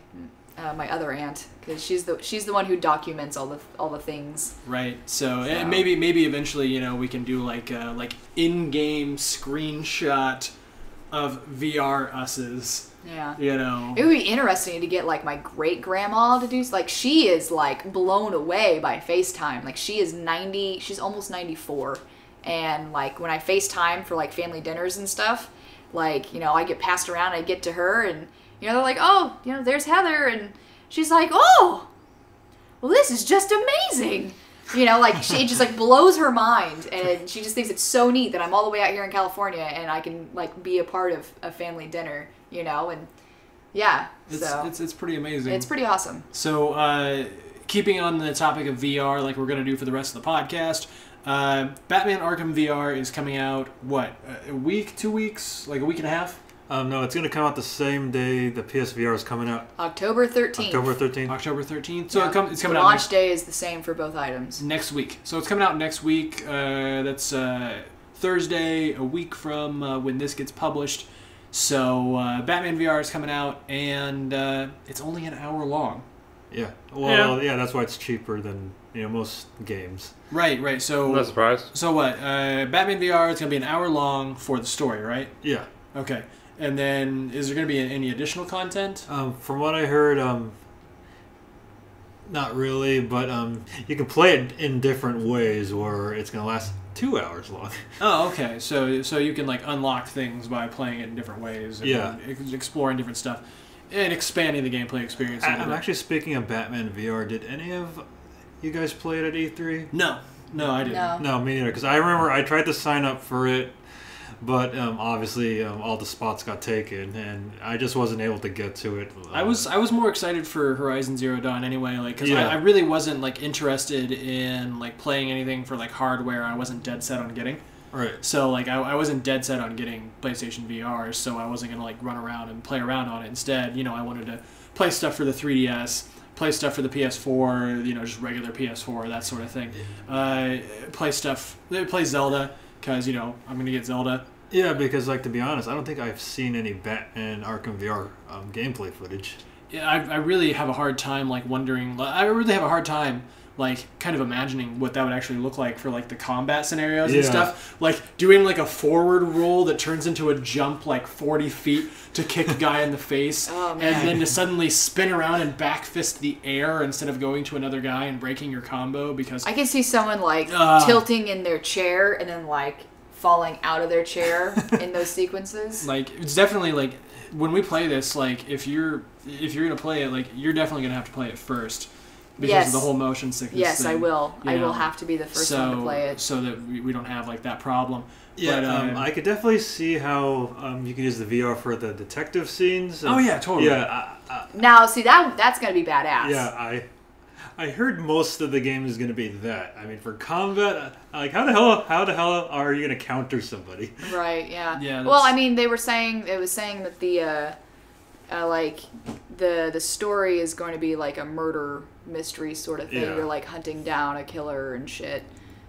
uh, my other aunt because she's the she's the one who documents all the all the things. Right. So, So- and maybe maybe eventually you know we can do like uh, like in-game screenshot of VR us's. Yeah. You know. It would be interesting to get like my great grandma to do like she is like blown away by FaceTime. Like she is 90, she's almost 94. And like when I FaceTime for like family dinners and stuff, like, you know, I get passed around, I get to her and you know, they're like, "Oh, you know, there's Heather." And she's like, "Oh, well, this is just amazing." You know, like she just like blows her mind, and she just thinks it's so neat that I'm all the way out here in California and I can like be a part of a family dinner. You know, and yeah, It's, so it's it's pretty amazing. it's pretty awesome. So, uh, keeping on the topic of VR, like we're going to do for the rest of the podcast, uh, Batman Arkham VR is coming out, what, a week, two weeks, like a week and a half? Um, no, it's going to come out the same day the PSVR is coming out, October 13th. October 13th. October 13th. So Yeah. it come, it's The coming out launch next, day is the same for both items. next week. So it's coming out next week. Uh, that's uh, Thursday, a week from uh, when this gets published. So uh, Batman VR is coming out, and uh, it's only an hour long. Yeah. Well, yeah. that's why it's cheaper than you know most games. Right, right. So I'm not surprised. So what? Uh, Batman VR is gonna be an hour long for the story, right? Yeah. Okay. And then is there gonna be any additional content? Um, from what I heard, um, not really, but um, you can play it in different ways, where it's going to last two hours long. Oh, okay. So so you can like unlock things by playing it in different ways. And Yeah. Exploring different stuff and expanding the gameplay experience. a I, little I'm actually speaking of Batman VR. Did any of you guys play it at E3? no, no, I didn't. No. No, me neither. Because I remember I tried to sign up for it, but um, obviously um, all the spots got taken, and I just wasn't able to get to it. I was I was more excited for Horizon Zero Dawn anyway, like because Yeah. I, I really wasn't like interested in like playing anything for like hardware. I wasn't dead set on getting. right. So like I, I wasn't dead set on getting PlayStation VR, so I wasn't gonna like run around and play around on it. Instead, you know, I wanted to play stuff for the 3DS, play stuff for the PS4, you know, just regular PS4, that sort of thing. Uh, play stuff, play Zelda because you know I'm gonna get Zelda. Yeah, because like to be honest, I don't think I've seen any Batman Arkham VR um, gameplay footage. Yeah, I, I really have a hard time like wondering. I really have a hard time like kind of imagining what that would actually look like for like the combat scenarios and stuff. Like doing like a forward roll that turns into a jump like forty feet to kick a guy in the face, Oh, and then to suddenly spin around and back fist the air instead of going to another guy and breaking your combo because I can see someone like Ah. tilting in their chair and then like falling out of their chair in those sequences. like it's definitely like when we play this like if you're if you're gonna play it like you're definitely gonna have to play it first because Yes. of the whole motion sickness yes, I will. you I will have to be the first so, one to play it. so that we, we don't have like that problem. Yeah, But, um, uh, I could definitely see how um, you can use the VR for the detective scenes. and- Oh yeah, totally. yeah, I, I, Now, see that that's gonna be badass. yeah. I I heard most of the game is going to be that. I mean, for combat, uh, like how the hell how the hell are you going to counter somebody? Right. Yeah. Yeah, Well, I mean, they were saying it was saying that the uh, uh, like the the story is going to be like a murder mystery sort of thing. Yeah. You're like hunting down a killer and shit.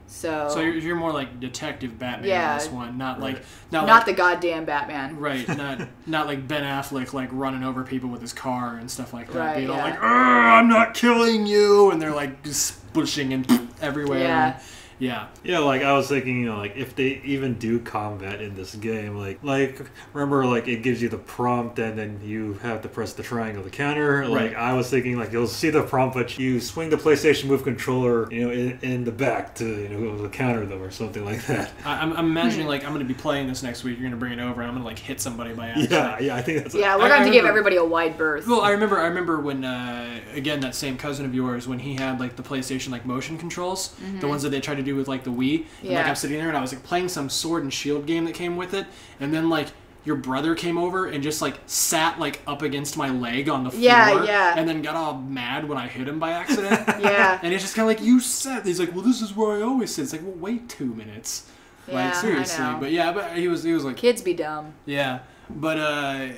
So, So you're, you're more like detective Batman Yeah. in this one, not like not, not like, the goddamn Batman. right, not not like Ben Affleck like running over people with his car and stuff like that. Right, Being all like, "Ugh, I'm not killing you, and they're like just pushing him everywhere. Yeah. Yeah. Yeah, like I was thinking, you know, like if they even do combat in this game, like like remember like it gives you the prompt and then you have to press the triangle to counter. Like Right. I was thinking, like you'll see the prompt, but you swing the PlayStation Move controller, you know, in, in the back to you know to counter them or something like that. I, I'm, I'm imagining like I'm gonna be playing this next week. You're gonna bring it over, and I'm gonna like hit somebody by accident. Yeah, yeah, I think that's Yeah, we're I- going I to give everybody a wide berth. Well, I remember. I remember when uh, again that same cousin of yours when he had like the PlayStation like motion controls, the ones that they tried to do with like the Wii. And, like Mm-hmm. I'm sitting there and I was like playing some Sword and Shield game that came with it, and then like your brother came over and just like sat like up against my leg on the floor. Yeah, yeah. And then got all mad when I hit him by accident. Yeah. And it's just kind of like you said. He's like, well, this is where I always sit. It's like, well, wait two minutes. Yeah, like seriously. But yeah, but he was he was like Kids be dumb. yeah, but uh,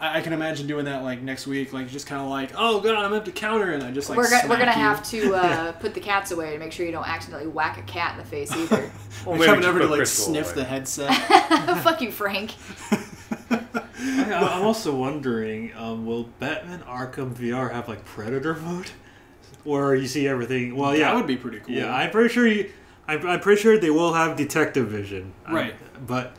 I, I can imagine doing that like next week, like just kind of like, oh god, I'm up to counter, and I just like we're go- we're gonna you. have to uh, put the cats away to make sure you don't accidentally whack a cat in the face either. Well, I'm maybe coming over to like Crystal sniff away. the headset. Fuck you, Frank. I, I'm also wondering, um, will Batman Arkham VR have like Predator mode, where you see everything? Well, yeah, that would be pretty cool. Yeah, I'm pretty sure. You, I'm, I'm pretty sure they will have detective vision. Um, Right. but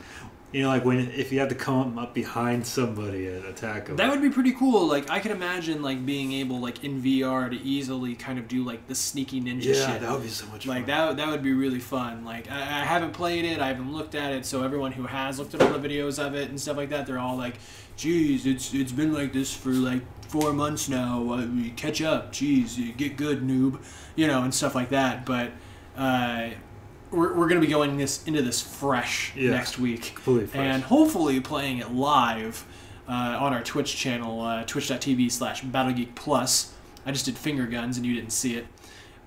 you know, like when if you have to come up behind somebody and attack them. That would be pretty cool. Like I can imagine like being able like in VR to easily kind of do like the sneaky ninja yeah, shit. that would be so much like fun. that that would be really fun. Like I, I haven't played it, I haven't looked at it, so everyone who has looked at all the videos of it and stuff like that, they're all like, "Geez, it's it's been like this for like four months now. Uh, catch up, geez, you get good, noob," you know, and stuff like that. But uh, we're we're gonna be going this into this fresh Yeah. next week, Completely fresh. and hopefully playing it live. Uh, on our Twitch channel, uh, twitch.tv slash BattleGeek Plus. I just did finger guns and you didn't see it.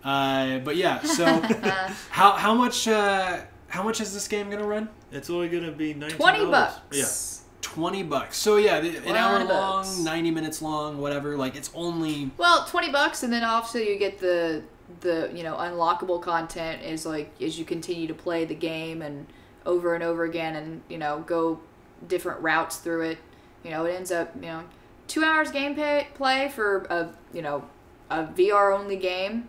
Uh, but yeah, so how how much uh, how much is this game gonna run? It's only gonna be nineteen Twenty bucks. Yeah. Twenty bucks. So yeah, an hour 20 long, ninety minutes long, whatever. Like it's only Well, twenty bucks, and then also you get the the you know unlockable content is like as you continue to play the game and over and over again, and you know go different routes through it. You know, it ends up you know two hours gameplay play for a you know a VR only game.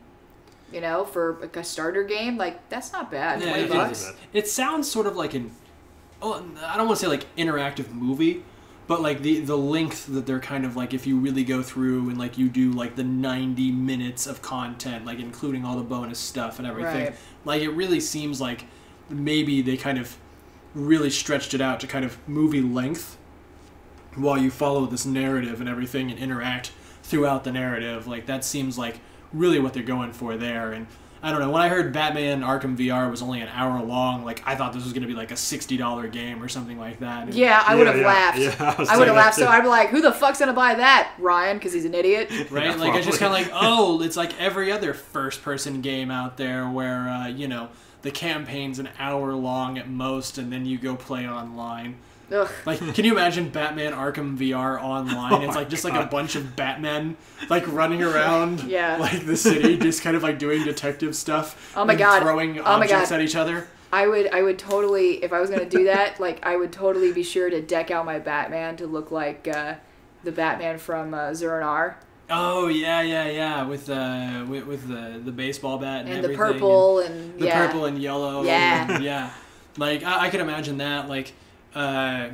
You know, for like a starter game, like that's not bad. Yeah, Twenty it bucks. isn't it sounds sort of like an oh, I don't want to say like interactive movie, but like the the length that they're kind of like if you really go through and like you do like the 90 minutes of content like including all the bonus stuff and everything. Right. Like it really seems like maybe they kind of really stretched it out to kind of movie length while you follow this narrative and everything and interact throughout the narrative. Like that seems like really what they're going for there and I don't know. When I heard Batman Arkham VR was only an hour long, like I thought this was going to be like a sixty dollar game or something like that. Yeah, I would have yeah, laughed. yeah, I I would have that laughed. So. I'd be like, "Who the fuck's gonna buy that, Ryan? Because he's an idiot." right? Yeah, like it's just kind of like, oh, it's like every other first-person game out there where uh, you know the campaign's an hour long at most, and then you go play online. Ugh. Like, can you imagine Batman Arkham VR online? Oh it's like just like a bunch of Batmen like running around, Yeah. like the city, just kind of like doing detective stuff. Oh my and God. throwing Oh my objects God. at each other. I would, I would totally, if I was gonna do that, like I would totally be sure to deck out my Batman to look like uh, the Batman from uh, Zero Oh yeah, yeah, yeah, with uh, with, with the the baseball bat and, and the purple and, the yeah. purple and yellow. Yeah. yeah. Like I, I could imagine that. Like, uh,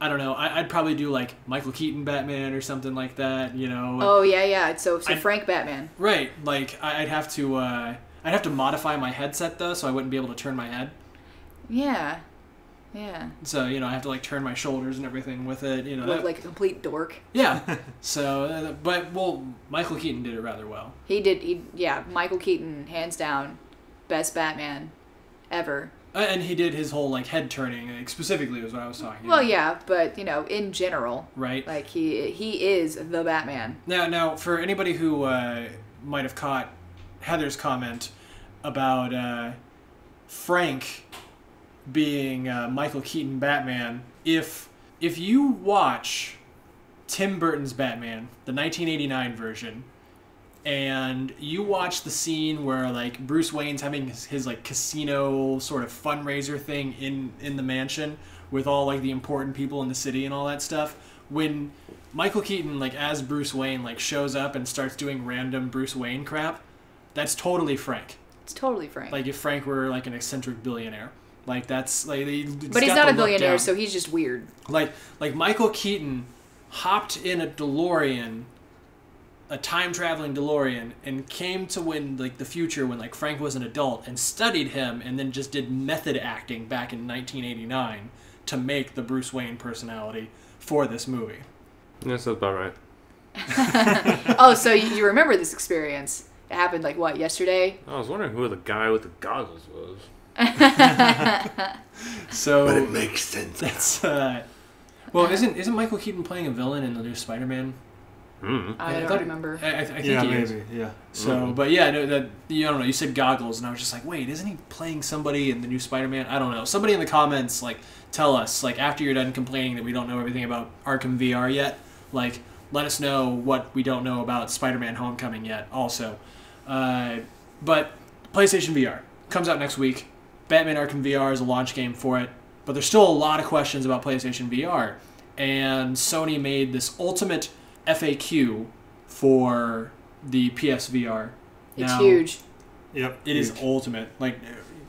I don't know. I, I'd probably do like Michael Keaton Batman or something like that. You know. Oh yeah, yeah. So, so I- Frank Batman. Right. Like I, I'd have to. Uh, I'd have to modify my headset though, so I wouldn't be able to turn my head. Yeah, yeah. So you know, I have to like turn my shoulders and everything with it. You know. Look that- like a complete dork. yeah. so, uh, but well, Michael Keaton did it rather well. He did. He, yeah, Michael Keaton, hands down, best Batman ever. Uh, and he did his whole like head turning like, specifically was what I was talking. About. Well, about, yeah, but you know, in general, Right. like he he is the Batman. Now, now, for anybody who uh, might have caught Heather's comment about uh, Frank being uh, Michael Keaton Batman, if if you watch Tim Burton's Batman, the 1989 version, and you watch the scene where like Bruce Wayne's having his, his like casino sort of fundraiser thing in in the mansion with all like the important people in the city and all that stuff when Michael Keaton like as Bruce Wayne like shows up and starts doing random Bruce Wayne crap that's totally Frank It's totally Frank. like if Frank were like an eccentric billionaire like that's like he- it's but he's not a billionaire, so he's just weird. Like like Michael Keaton hopped in a DeLorean, a time traveling DeLorean, and came to when like the future when like Frank was an adult and studied him and then just did method acting back in 1989 to make the Bruce Wayne personality for this movie. Yes, that's about right. oh, so you, you remember this experience? It happened like what yesterday? I was wondering who the guy with the goggles was. So But it makes sense. that's uh, well, isn't isn't Michael Keaton playing a villain in the new Spider-Man? Hmm. I, I don't thought- remember. I, I, I think yeah, he is. maybe. Yeah. So, Mhm. but yeah, no, that you don't know. You said goggles, and I was just like, wait, isn't he playing somebody in the new Spider-Man? I don't know. Somebody in the comments, like, tell us, like, after you're done complaining that we don't know everything about Arkham VR yet, like, let us know what we don't know about Spider-Man: Homecoming yet. Also, uh, but PlayStation VR comes out next week. Batman Arkham VR is a launch game for it, but there's still a lot of questions about PlayStation VR, and Sony made this ultimate FAQ for the PSVR. it's Now, huge. Yep. It is huge. ultimate. Like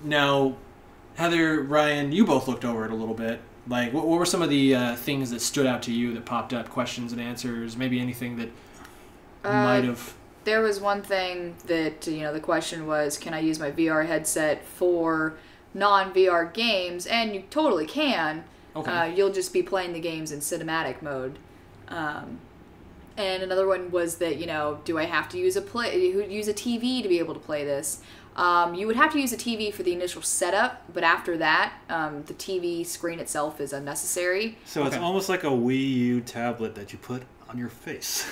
now, Heather, Ryan, you both looked over it a little bit. Like, what, what were some of the uh, things that stood out to you that popped up? Questions and answers. Maybe anything that Uh, might have. There was one thing that you know the question was, can I use my VR headset for non-VR games? And you totally can. Okay. Uh, you'll just be playing the games in cinematic mode. Um, and another one was that you know, do I have to use a play use a TV to be able to play this? Um, you would have to use a TV for the initial setup, but after that, um, the TV screen itself is unnecessary. So it's Okay. almost like a Wii U tablet that you put on your face.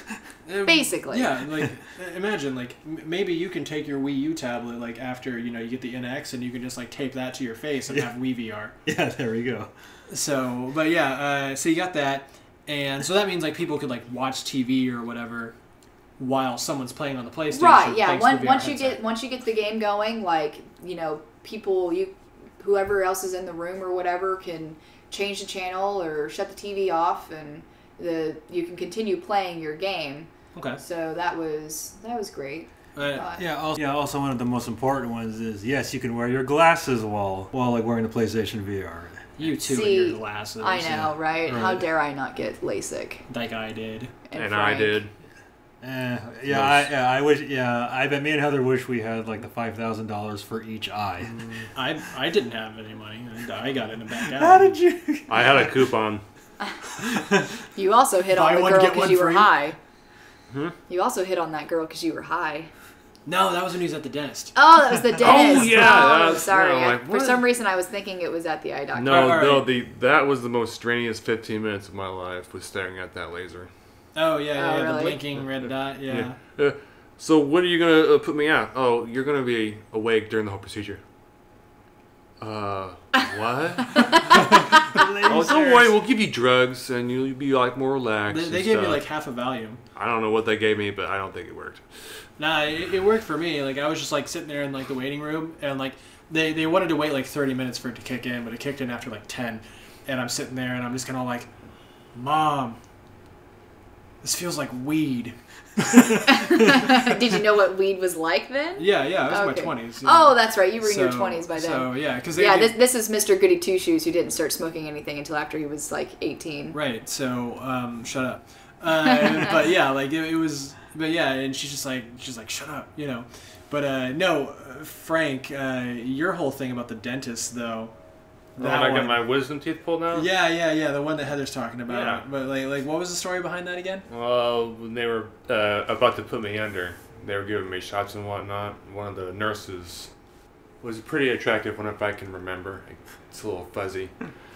Uh, basically. Yeah, like uh, imagine like m- maybe you can take your Wii U tablet like after you know you get the NX and you can just like tape that to your face and Yeah. have Wii VR. yeah, there we go. So, but yeah, uh, so you got that, and so that means like people could like watch TV or whatever while someone's playing on the PlayStation. right yeah thanks to once, the you headset. get once you get the game going like you know people you whoever else is in the room or whatever can change the channel or shut the tv off and the you can continue playing your game okay. so that was that was great Uh, Yeah, also, yeah. Also, one of the most important ones is yes, you can wear your glasses while while like wearing the PlayStation VR. You too See, and your glasses. i know right? how dare i not get lasik Like I did. And, I did. Eh, yeah, I, yeah, I wish. Yeah, I bet me and Heather wish we had like the five thousand dollars for each eye. I I didn't have any money. I, I got in a back How did you? I had a coupon. you also hit Buy on the one, girl because you were free? high Hmm? you also hit on that girl because you were high No, that was when he was at the dentist. Oh, that was the dentist. yeah, Oh, that's- sorry. no, I- like, for some reason, I was thinking it was at the eye doctor. No, All right. no, the that was the most strenuous 15 minutes of my life was staring at that laser. Oh yeah, yeah, Oh, yeah, really? the blinking red dot. Yeah. Uh, so when are you gonna uh, put me out? Oh, you're gonna be awake during the whole procedure. Uh, what? oh, don't worry, we'll give you drugs and you'll be like more relaxed. They, they gave me like half a Valium. I don't know what they gave me, but I don't think it worked. Nah, it, it worked for me. Like I was just like sitting there in like the waiting room, and like they they wanted to wait like thirty minutes for it to kick in, but it kicked in after like ten, and I'm sitting there and I'm just kind of like, Mom, this feels like weed. Did you know what weed was like then? Yeah, yeah, I was Okay. my twenties. Oh, that's right. You were in your 20s by then. So yeah, because yeah, this, this is Mr. Goody Two Shoes who didn't start smoking anything until after he was like 18. Right. So, um, shut up. Uh, but yeah, like it, it was. But yeah, and she's just like she's like shut up, you know. But uh, no, uh, Frank, uh, your whole thing about the dentist though. When I got my wisdom teeth pulled out. Yeah, yeah, yeah, the one that Heather's talking about. Yeah. But like, like, what was the story behind that again? Well, when they were uh, about to put me under, they were giving me shots and whatnot. One of the nurses was pretty attractive one if I can remember. It's a little fuzzy.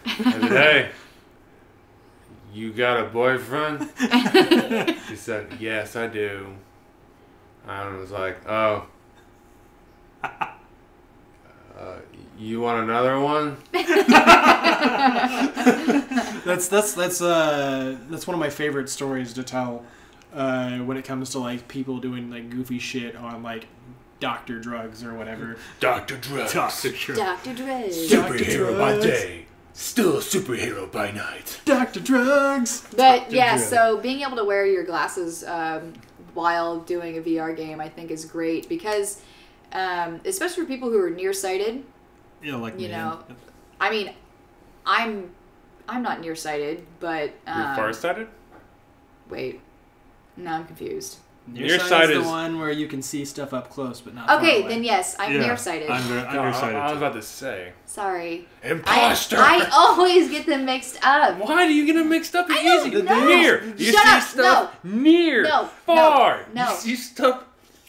I said, hey, you got a boyfriend? she said, yes, I do. I was like, oh. Uh, you want another one? That's that's that's uh that's one of my favorite stories to tell uh, when it comes to like people doing like goofy shit on like doctor drugs or whatever. Dr. Drugs. Doctor Sure. Dr. Dre. Superhero by day, still a superhero by night. Doctor drugs. But yeah, Dre. so being able to wear your glasses um, while doing a VR game, I think, is great because, um, especially for people who are nearsighted. Yeah, like You me. know, I mean, I'm I'm not nearsighted, but You're um, farsighted? wait, no, I'm confused. Nearsighted is is- the one where you can see stuff up close but not. far Okay, away. then yes, I'm Yeah, nearsighted. I'm, very- I'm No, I, nearsighted. I was about to say. Sorry. Imposter! I always get them mixed up. Why do you get them mixed up? It's I don't easy. know. Near. You Shut see up. stuff near. No. Far. No. You see stuff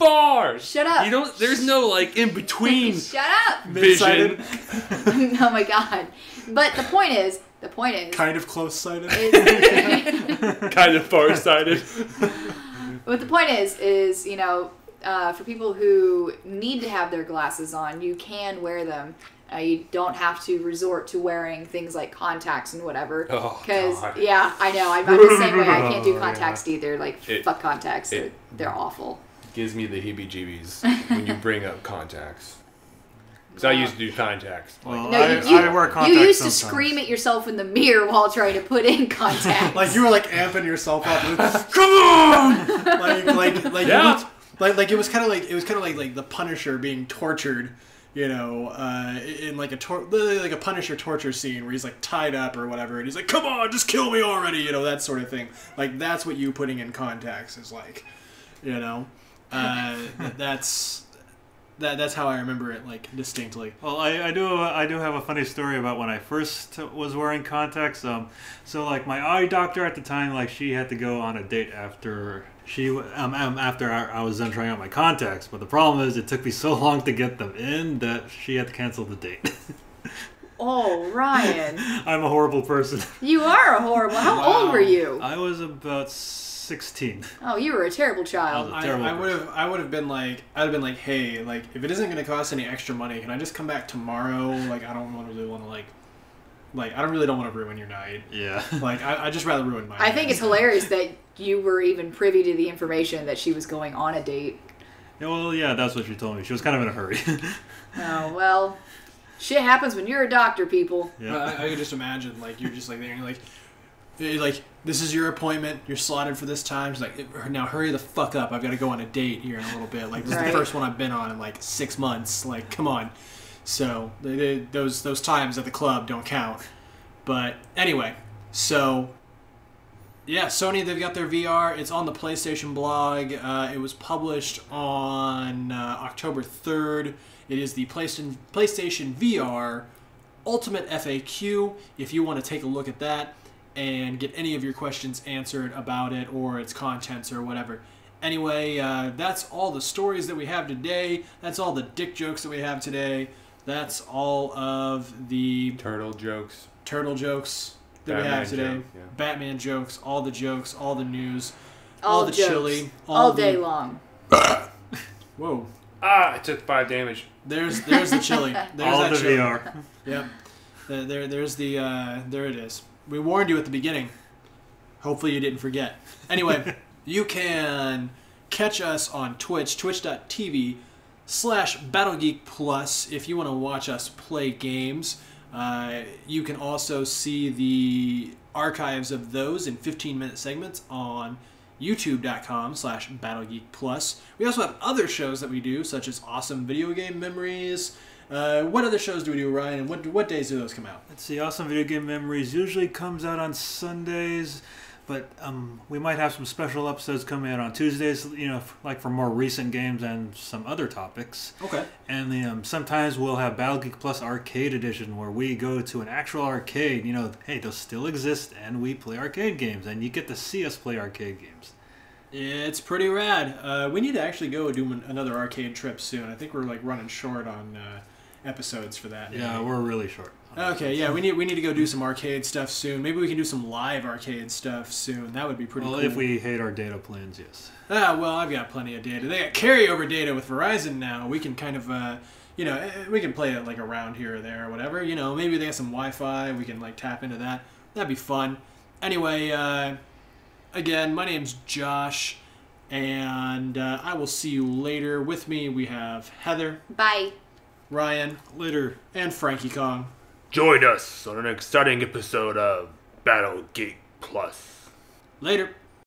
far. Shut up. You don't. There's no like in between Shut up. vision. oh my god. But the point is, the point is, kind of close sighted. kind of farsighted. but the point is, is you know, uh, for people who need to have their glasses on, you can wear them. Uh, you don't have to resort to wearing things like contacts and whatever. Oh, Because God. yeah, I know. I'm, I'm the same way. I can't do Oh, contacts either. Like It- fuck contacts. it- they're, they're awful. Gives me the heebie-jeebies when you bring up contacts. Because I used to do contacts. Well, No, I, you, you, I wear you contacts used to scream at yourself in the mirror while trying to put in contacts. like you were like amping yourself up. Come on! Like like like Yeah. it was, like like it was kind of like it was kind of like like the Punisher being tortured. You know, uh, in like a tor- like a Punisher torture scene where he's like tied up or whatever, and he's like, "Come on, just kill me already," you know that sort of thing. Like that's what you putting in contacts is like, you know, uh, that's that that's how I remember it like distinctly. Well, I, I do I do have a funny story about when I first was wearing contacts. Um, so like my eye doctor at the time, like she had to go on a date after she um, um after I, I was done trying out my contacts. But the problem is, it took me so long to get them in that she had to cancel the date. oh, Ryan, I'm a horrible person. you are a horrible. How Wow. old were you? I was about sixteen. Oh, you were a terrible I child. was I, Terrible I would have I would have been like I'd have been like hey like if it isn't gonna cost any extra money can I just come back tomorrow like I don't want to really want to like like I don't really don't want to ruin your night Yeah. like I I just rather ruin my I think it's hilarious that you were even privy to the information that she was going on a date. Yeah, well, yeah, that's what she told me. She was kind of in a hurry. Oh, well, shit happens when you're a doctor, people. yeah. I, I could just imagine like you're just like there and you're like like this is your appointment. You're slotted for this time. She's like "Eh, now hurry the fuck up. I've got to go on a date here in a little bit. Like this is the first one I've been on in like six months. Like come on. So they, they, those those times at the club don't count. But anyway so yeah Sony they've got their VR it's on the PlayStation blog. Uh, it was published on uh, October 3rd it is the PlayStation PlayStation VR Ultimate FAQ if you want to take a look at that and get any of your questions answered about it or its contents or whatever. Anyway, uh, that's all the stories that we have today. That's all the dick jokes that we have today. That's all of the Turtle jokes. turtle jokes that we have today. joke, yeah. Batman jokes, all the jokes, all the news, all, All the jokes, chili, all, all the, day long. Whoa, Ah, I took five damage. there's there's the chili. There's All that the chili. VR. Yep. There, there, there's the, uh, there it is. We warned you at the beginning. Hopefully you didn't forget. Anyway, you can catch us on Twitch, twitch.tv slash BattleGeek Plus if you want to watch us play games. Uh, you can also see the archives of those in 15-minute segments on youtube.com slash battlegeek plus we also have other shows that we do such as awesome video game memories uh, what other shows do we do ryan and what, what days do those come out Let's see. Awesome Video Game Memories usually comes out on Sundays, but um, we might have some special episodes coming out on Tuesdays. You know, f- like for more recent games and some other topics. okay And the, um, sometimes we'll have Battle Geek Plus Arcade Edition, where we go to an actual arcade. You know, hey, those still exist, and we play arcade games, and you get to see us play arcade games. it's pretty rad uh, we need to actually go do another arcade trip soon i think we're like running short on uh, episodes for that Yeah, we're really short. okay yeah we need we need to go do some arcade stuff soon maybe we can do some live arcade stuff soon that would be pretty Well, cool if we hate our data plans, yes. Ah, well, I've got plenty of data. They got carryover data with Verizon now. We can kind of, uh, you know, eh, we can play it like around here or there or whatever. You know, maybe they have some Wi-Fi. We can like tap into that. That'd be fun. Anyway, uh, again, my name's Josh, and uh, I will see you later. With me, we have Heather, Bye. Ryan, Later. and Frankie Kong. Join us on an exciting episode of Battle Geek Plus. Later.